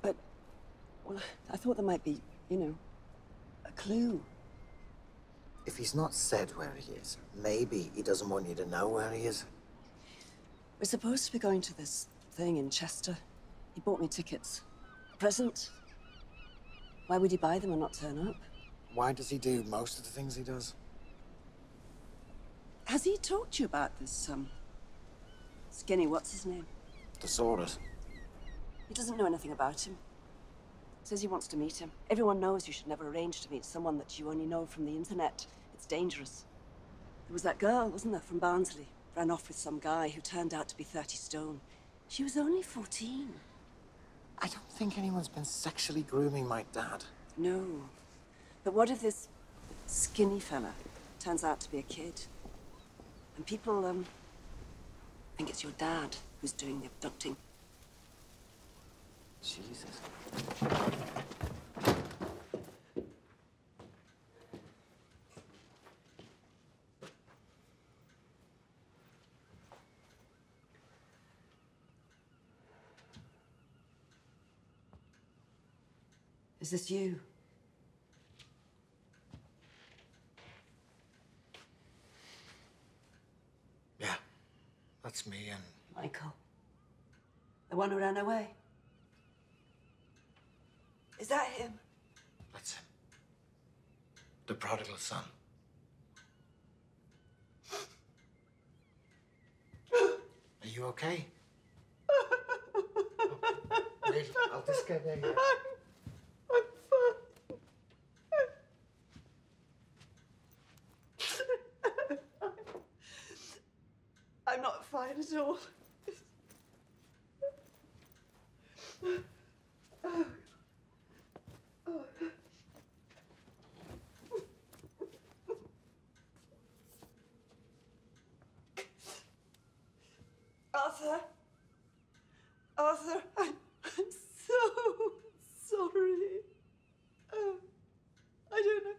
But, well, I thought there might be, you know, a clue. If he's not said where he is, maybe he doesn't want you to know where he is. We're supposed to be going to this thing in Chester. He bought me tickets. A present. Why would he buy them and not turn up? Why does he do most of the things he does? Has he talked to you about this, um, Skinny, what's his name? Thesaurus. He doesn't know anything about him. Says he wants to meet him. Everyone knows you should never arrange to meet someone that you only know from the internet. It's dangerous. There was that girl, wasn't there, from Barnsley? Ran off with some guy who turned out to be 30 stone. She was only 14. I don't think anyone's been sexually grooming my dad. No. But what if this skinny fella turns out to be a kid? And people, um, think it's your dad who's doing the abducting. Jesus. This you? Yeah. That's me and Michael. The one who ran away? Is that him? that's him. The prodigal son. Are you okay? Oh, I'll just go there. yeah. I'm fine. Fine at all. Oh. Oh. Arthur. Arthur, I'm, I'm so sorry. Oh, I don't know.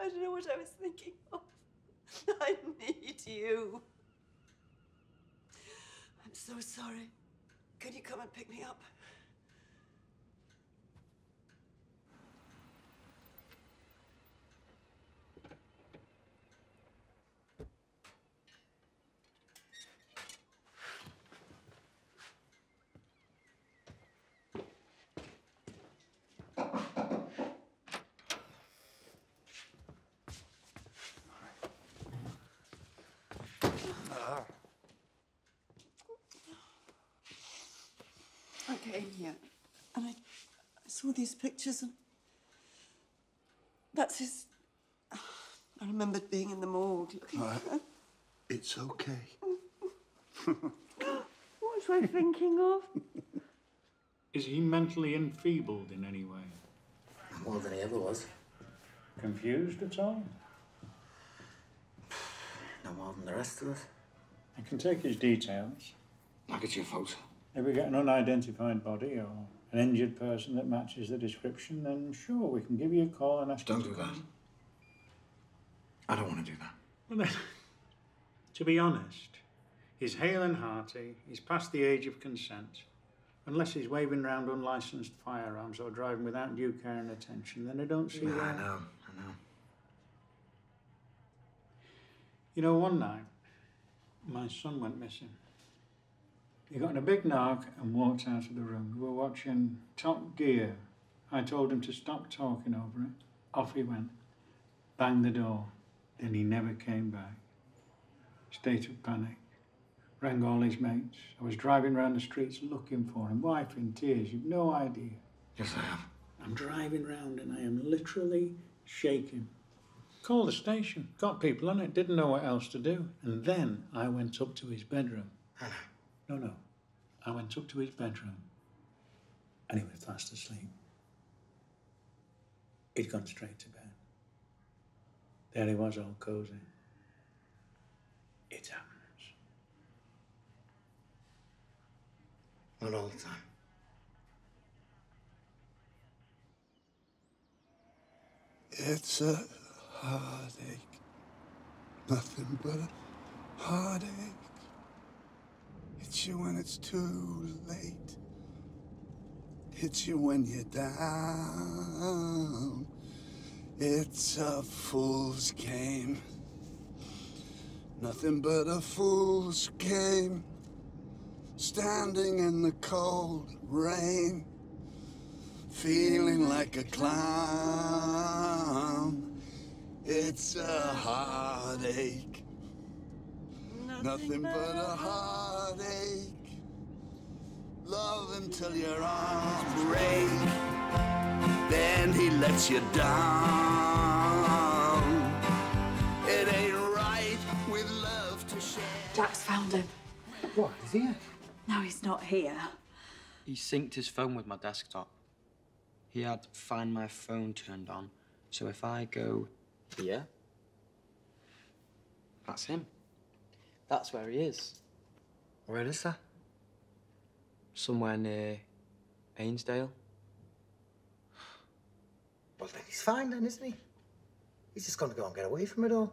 I don't know what I was thinking of. I need you. I'm so sorry. Could you come and pick me up? Came here and I, I saw these pictures and that's his. I remembered being in the morgue looking All right. It's okay. What was I thinking of? Is he mentally enfeebled in any way? More than he ever was. Confused at all? No more than the rest of us. I can take his details. I'll get you a photo. If we get an unidentified body or an injured person that matches the description, then sure, we can give you a call and ask Don't do that. I don't want to do that. Well, then, to be honest, he's hale and hearty, he's past the age of consent. Unless he's waving around unlicensed firearms or driving without due care and attention, then I don't see Yeah, why. I know, I know. You know, one night, my son went missing. He got in a big knock and walked out of the room. We were watching Top Gear. I told him to stop talking over it. Off he went. Banged the door. Then he never came back. State of panic. Rang all his mates. I was driving round the streets looking for him, wife in tears. You've no idea. Yes, I have. I'm driving round and I am literally shaking. Called the station, got people on it, didn't know what else to do. And then I went up to his bedroom. No, no. I went up to his bedroom and he was fast asleep. He'd gone straight to bed. There he was, all cosy. It happens. Not all the time. It's a heartache. Nothing but a heartache. Hits you when it's too late. Hits you when you're down. It's a fool's game. Nothing but a fool's game. Standing in the cold rain. Feeling like a clown. It's a heartache. Nothing but a heartache. Love until your arms break. Then he lets you down. It ain't right with love to share. Jack's found him. What, is he? No, he's not here. He synced his phone with my desktop. He had Find My Phone turned on, so if I go here, that's him. That's where he is. Where is that? Somewhere near uh, Ainsdale. Well, then he's fine then, isn't he? He's just going to go and get away from it all.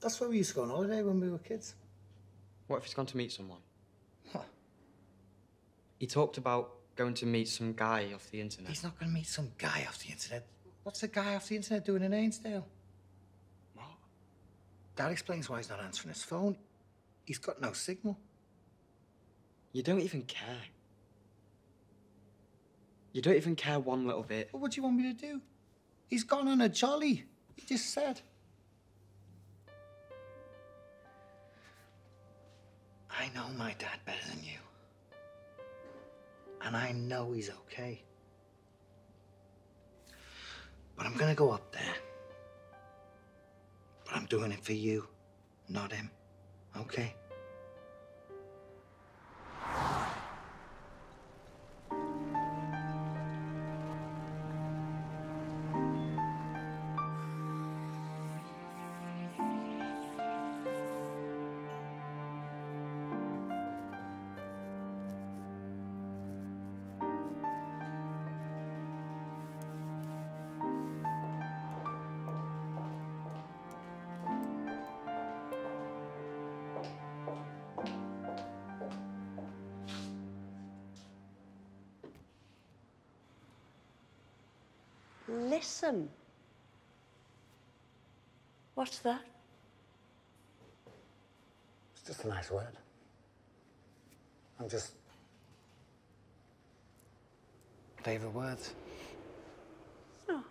That's where we used to go on holiday when we were kids. What if he's gone to meet someone? He talked about going to meet some guy off the internet. He's not going to meet some guy off the internet. What's a guy off the internet doing in Ainsdale? What? That explains why he's not answering his phone. He's got no signal. You don't even care. You don't even care one little bit. Well, what do you want me to do? He's gone on a jolly. He just said. I know my dad better than you. And I know he's okay. But I'm gonna go up there. But I'm doing it for you, not him. Okay? It's just a nice word. I'm just. Favourite words. Oh.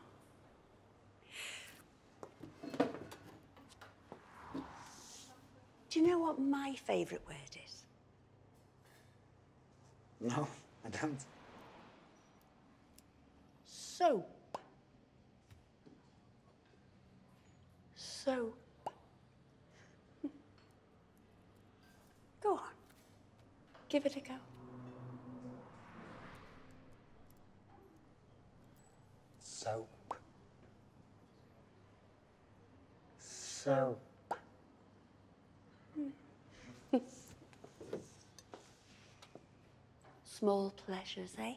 Do you know what my favourite word is? No, I don't. Soap. Soap. Go on. Give it a go. Soap. Soap. Small pleasures, eh?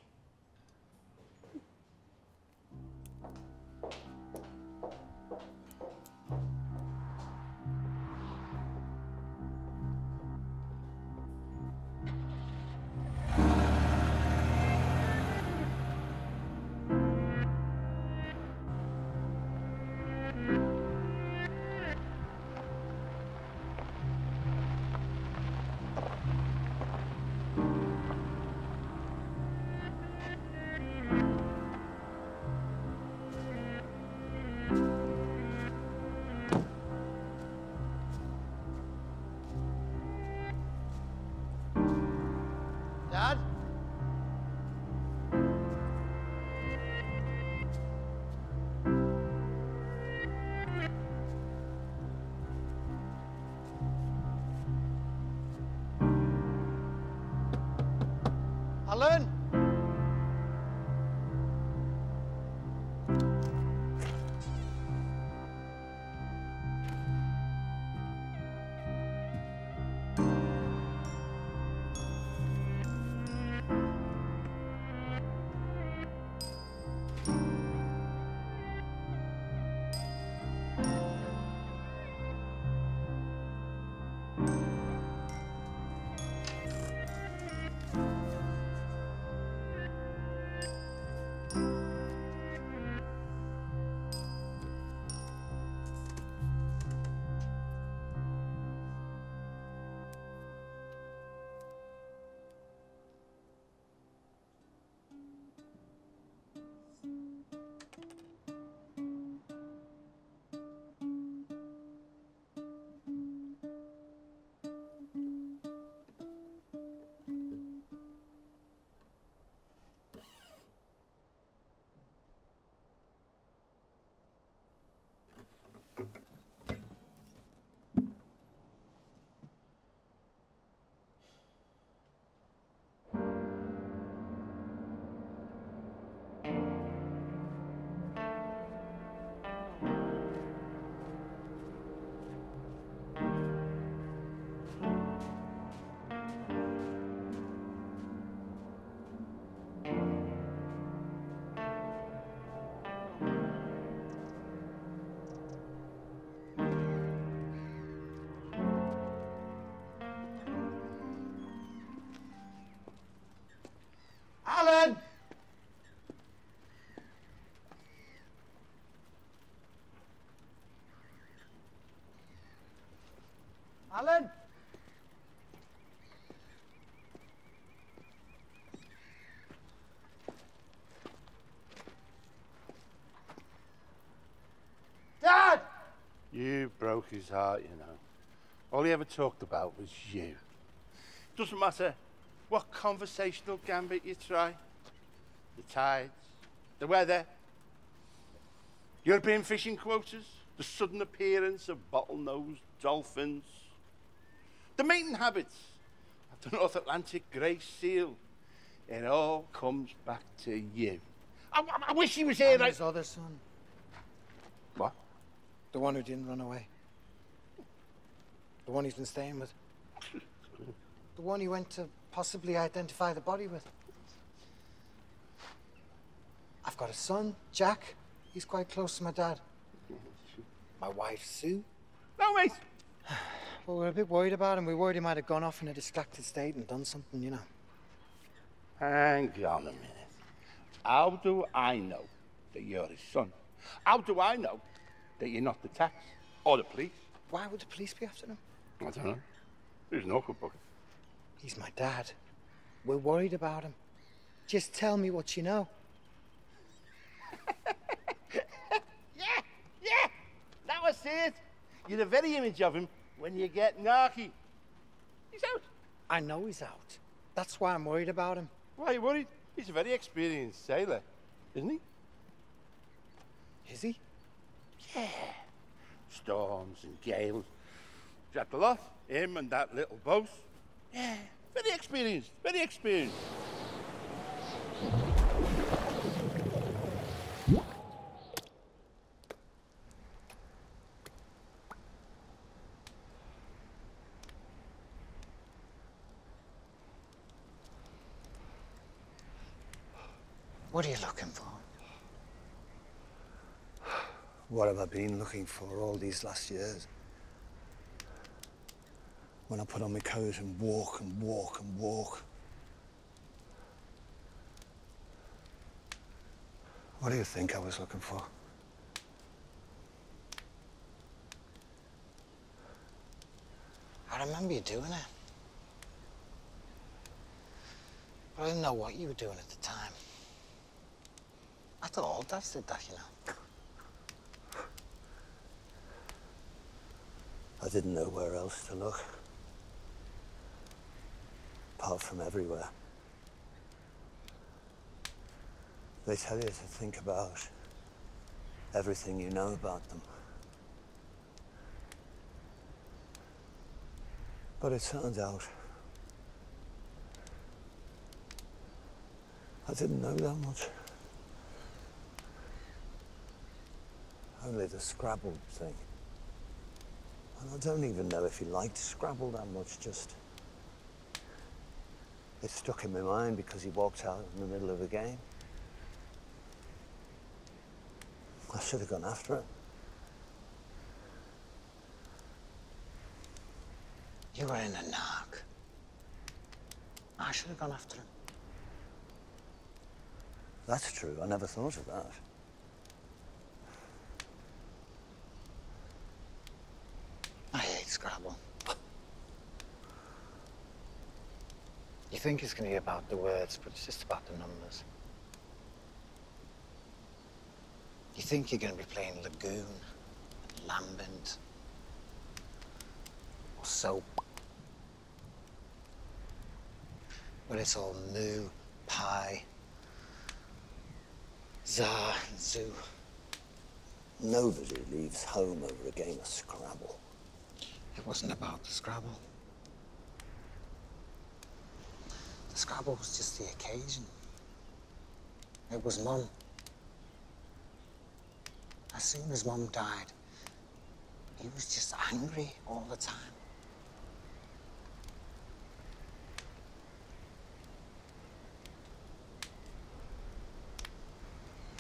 His heart, you know. All he ever talked about was you. Doesn't matter. what conversational gambit you try. The tides, the weather, European fishing quotas, the sudden appearance of bottlenose dolphins, the mating habits of the North Atlantic grey seal. It all comes back to you. I, I- I wish he was here. And I... his other son. What? The one who didn't run away. The one he's been staying with. The one he went to possibly identify the body with. I've got a son, Jack. He's quite close to my dad. My wife, Sue. No, mate. Well, we're a bit worried about him. We worried he might have gone off in a distracted state and done something, you know. Hang on a minute. How do I know that you're his son? How do I know that you're not the tax or the police? Why would the police be after him? I don't know. There's no good bucket. He's my dad. We're worried about him. Just tell me what you know. Yeah, now I see it. You're the very image of him when you get narky. He's out. I know he's out. That's why I'm worried about him. Why are you worried? He's a very experienced sailor, isn't he? Is he? Yeah. Storms and gales. Trapped a lot. Him and that little boat. Yeah. Very experienced. Very experienced. What are you looking for? What have I been looking for all these last years? When I put on my coat and walk and walk and walk. What do you think I was looking for? I remember you doing it. But I didn't know what you were doing at the time. I thought all dads did that, you know. I didn't know where else to look. Apart from everywhere. They tell you to think about everything you know about them. But it turns out I didn't know that much. Only the Scrabble thing. And I don't even know if he liked Scrabble that much, just... It stuck in my mind because he walked out in the middle of a game. I should have gone after him. You were in a knock. I should have gone after him. That's true. I never thought of that. I hate Scrabble. You think it's going to be about the words, but it's just about the numbers. You think you're going to be playing Lagoon, Lambent, or Soap. But it's all Moo, Pi, and Zoo. Nobody leaves home over a game of Scrabble. It wasn't about the Scrabble. The Scrabble was just the occasion. It was Mum. As soon as Mum died, he was just angry all the time.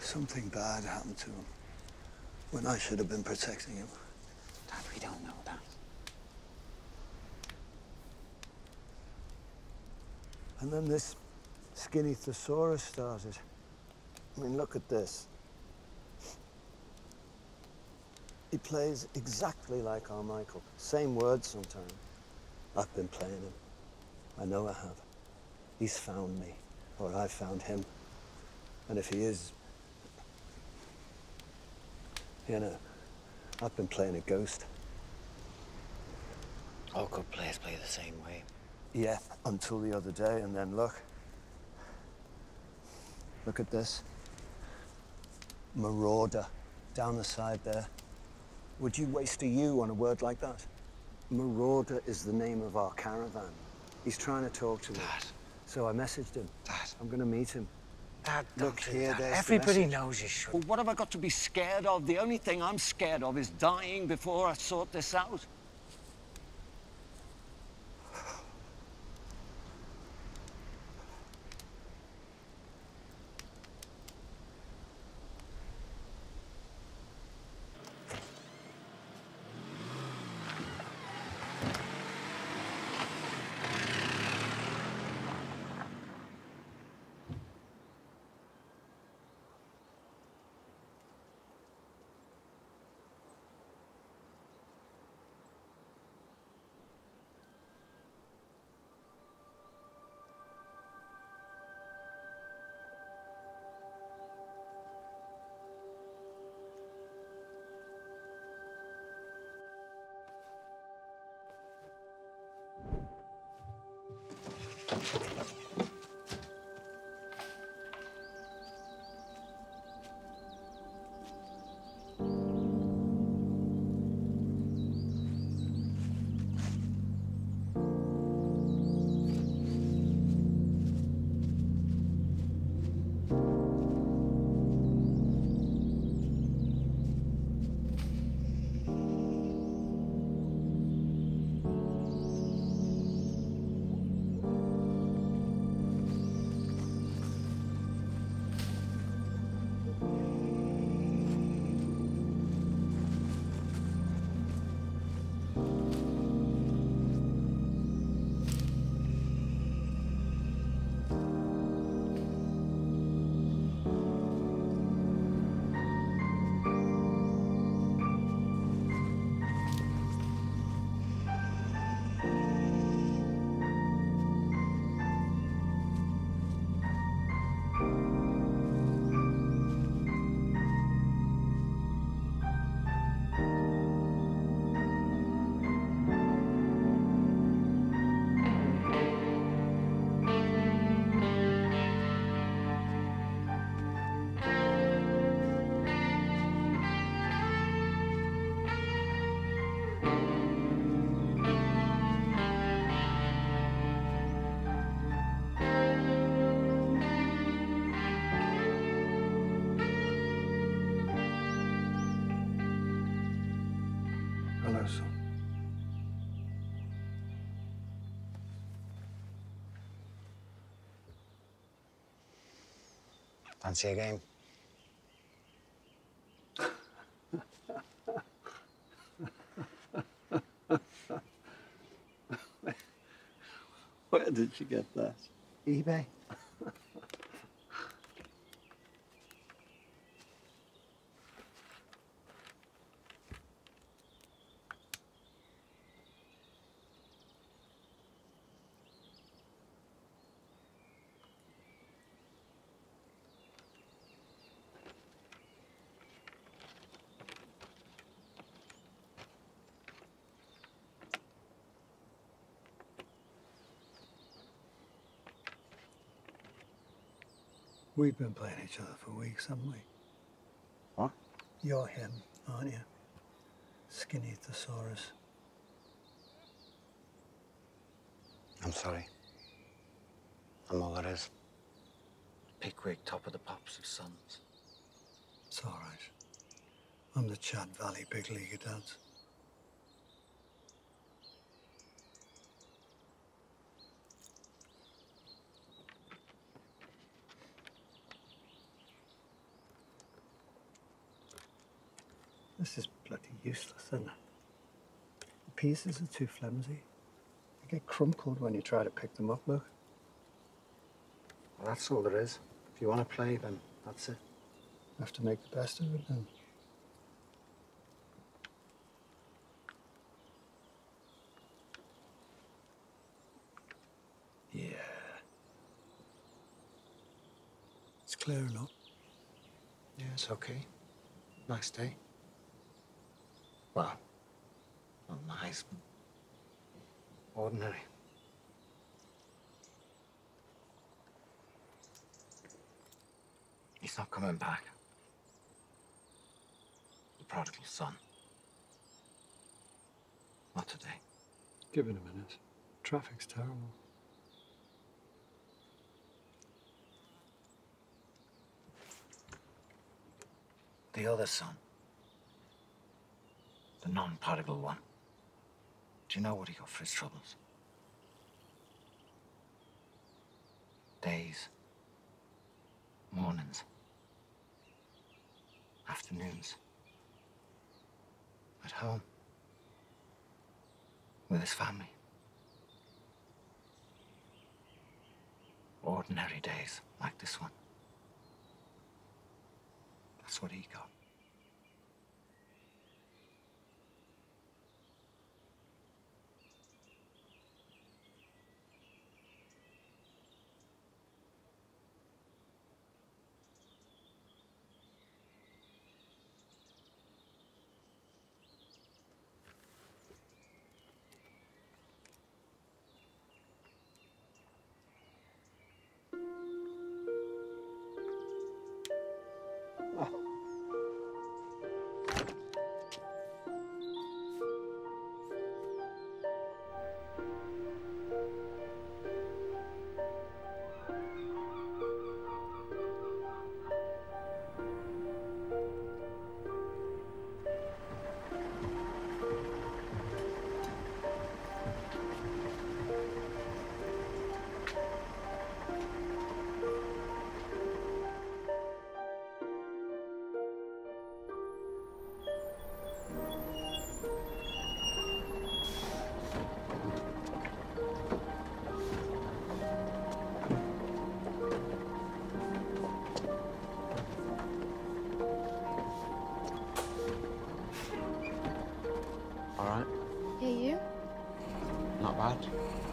Something bad happened to him when I should have been protecting him. Dad, we don't know that. And then this skinny thesaurus started. I mean, look at this. He plays exactly like our Michael. Same words sometimes. I've been playing him. I know I have. He's found me, or I've found him. And if he is, you know, I've been playing a ghost. All good players play the same way. Yeah, until the other day, and then look. Look at this. Marauder, down the side there. Would you waste a U on a word like that? Marauder is the name of our caravan. He's trying to talk to me. So I messaged him. Dad. I'm going to meet him. Dad, Look here, there's the Everybody message. knows you should. Well, what have I got to be scared of? The only thing I'm scared of is dying before I sort this out. Fancy a game? Where did you get that? eBay. We've been playing each other for weeks, haven't we? What? You're him, aren't you? Skinny thesaurus. I'm sorry. I'm all that is. Pickwick, top of the pops of Sons. It's all right. I'm the Chad Valley big league of This is bloody useless, isn't it? The pieces are too flimsy. They get crumpled when you try to pick them up, look. Well, that's all there is. If you want to play, then that's it. Have to make the best of it then. Yeah. It's clear enough. Yeah, it's okay. Nice day. Well, not nice, but ordinary. He's not coming back. The prodigal son. Not today. Give it a minute. Traffic's terrible. The other son. The non-prodigal one. Do you know what he got for his troubles? Days. Mornings. Afternoons. At home. With his family. Ordinary days like this one. That's what he got. Gracias.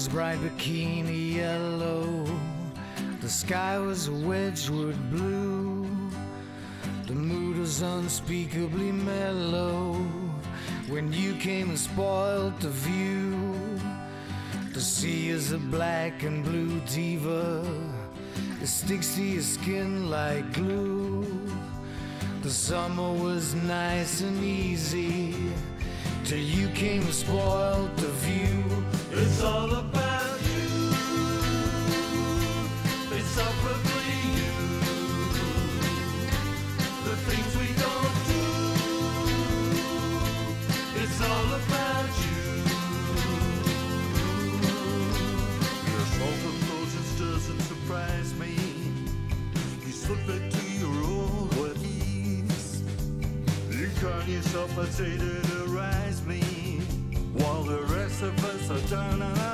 Was bright bikini yellow. The sky was Wedgwood blue. The mood was unspeakably mellow. When you came and spoiled the view. The sea is a black and blue diva. It sticks to your skin like glue. The summer was nice and easy. Till you came and spoiled the view. It's all about you. It's you. The things we don't do. It's all about you. Your doesn't surprise me. You slip to your old ways. You call yourself a satyr to of us are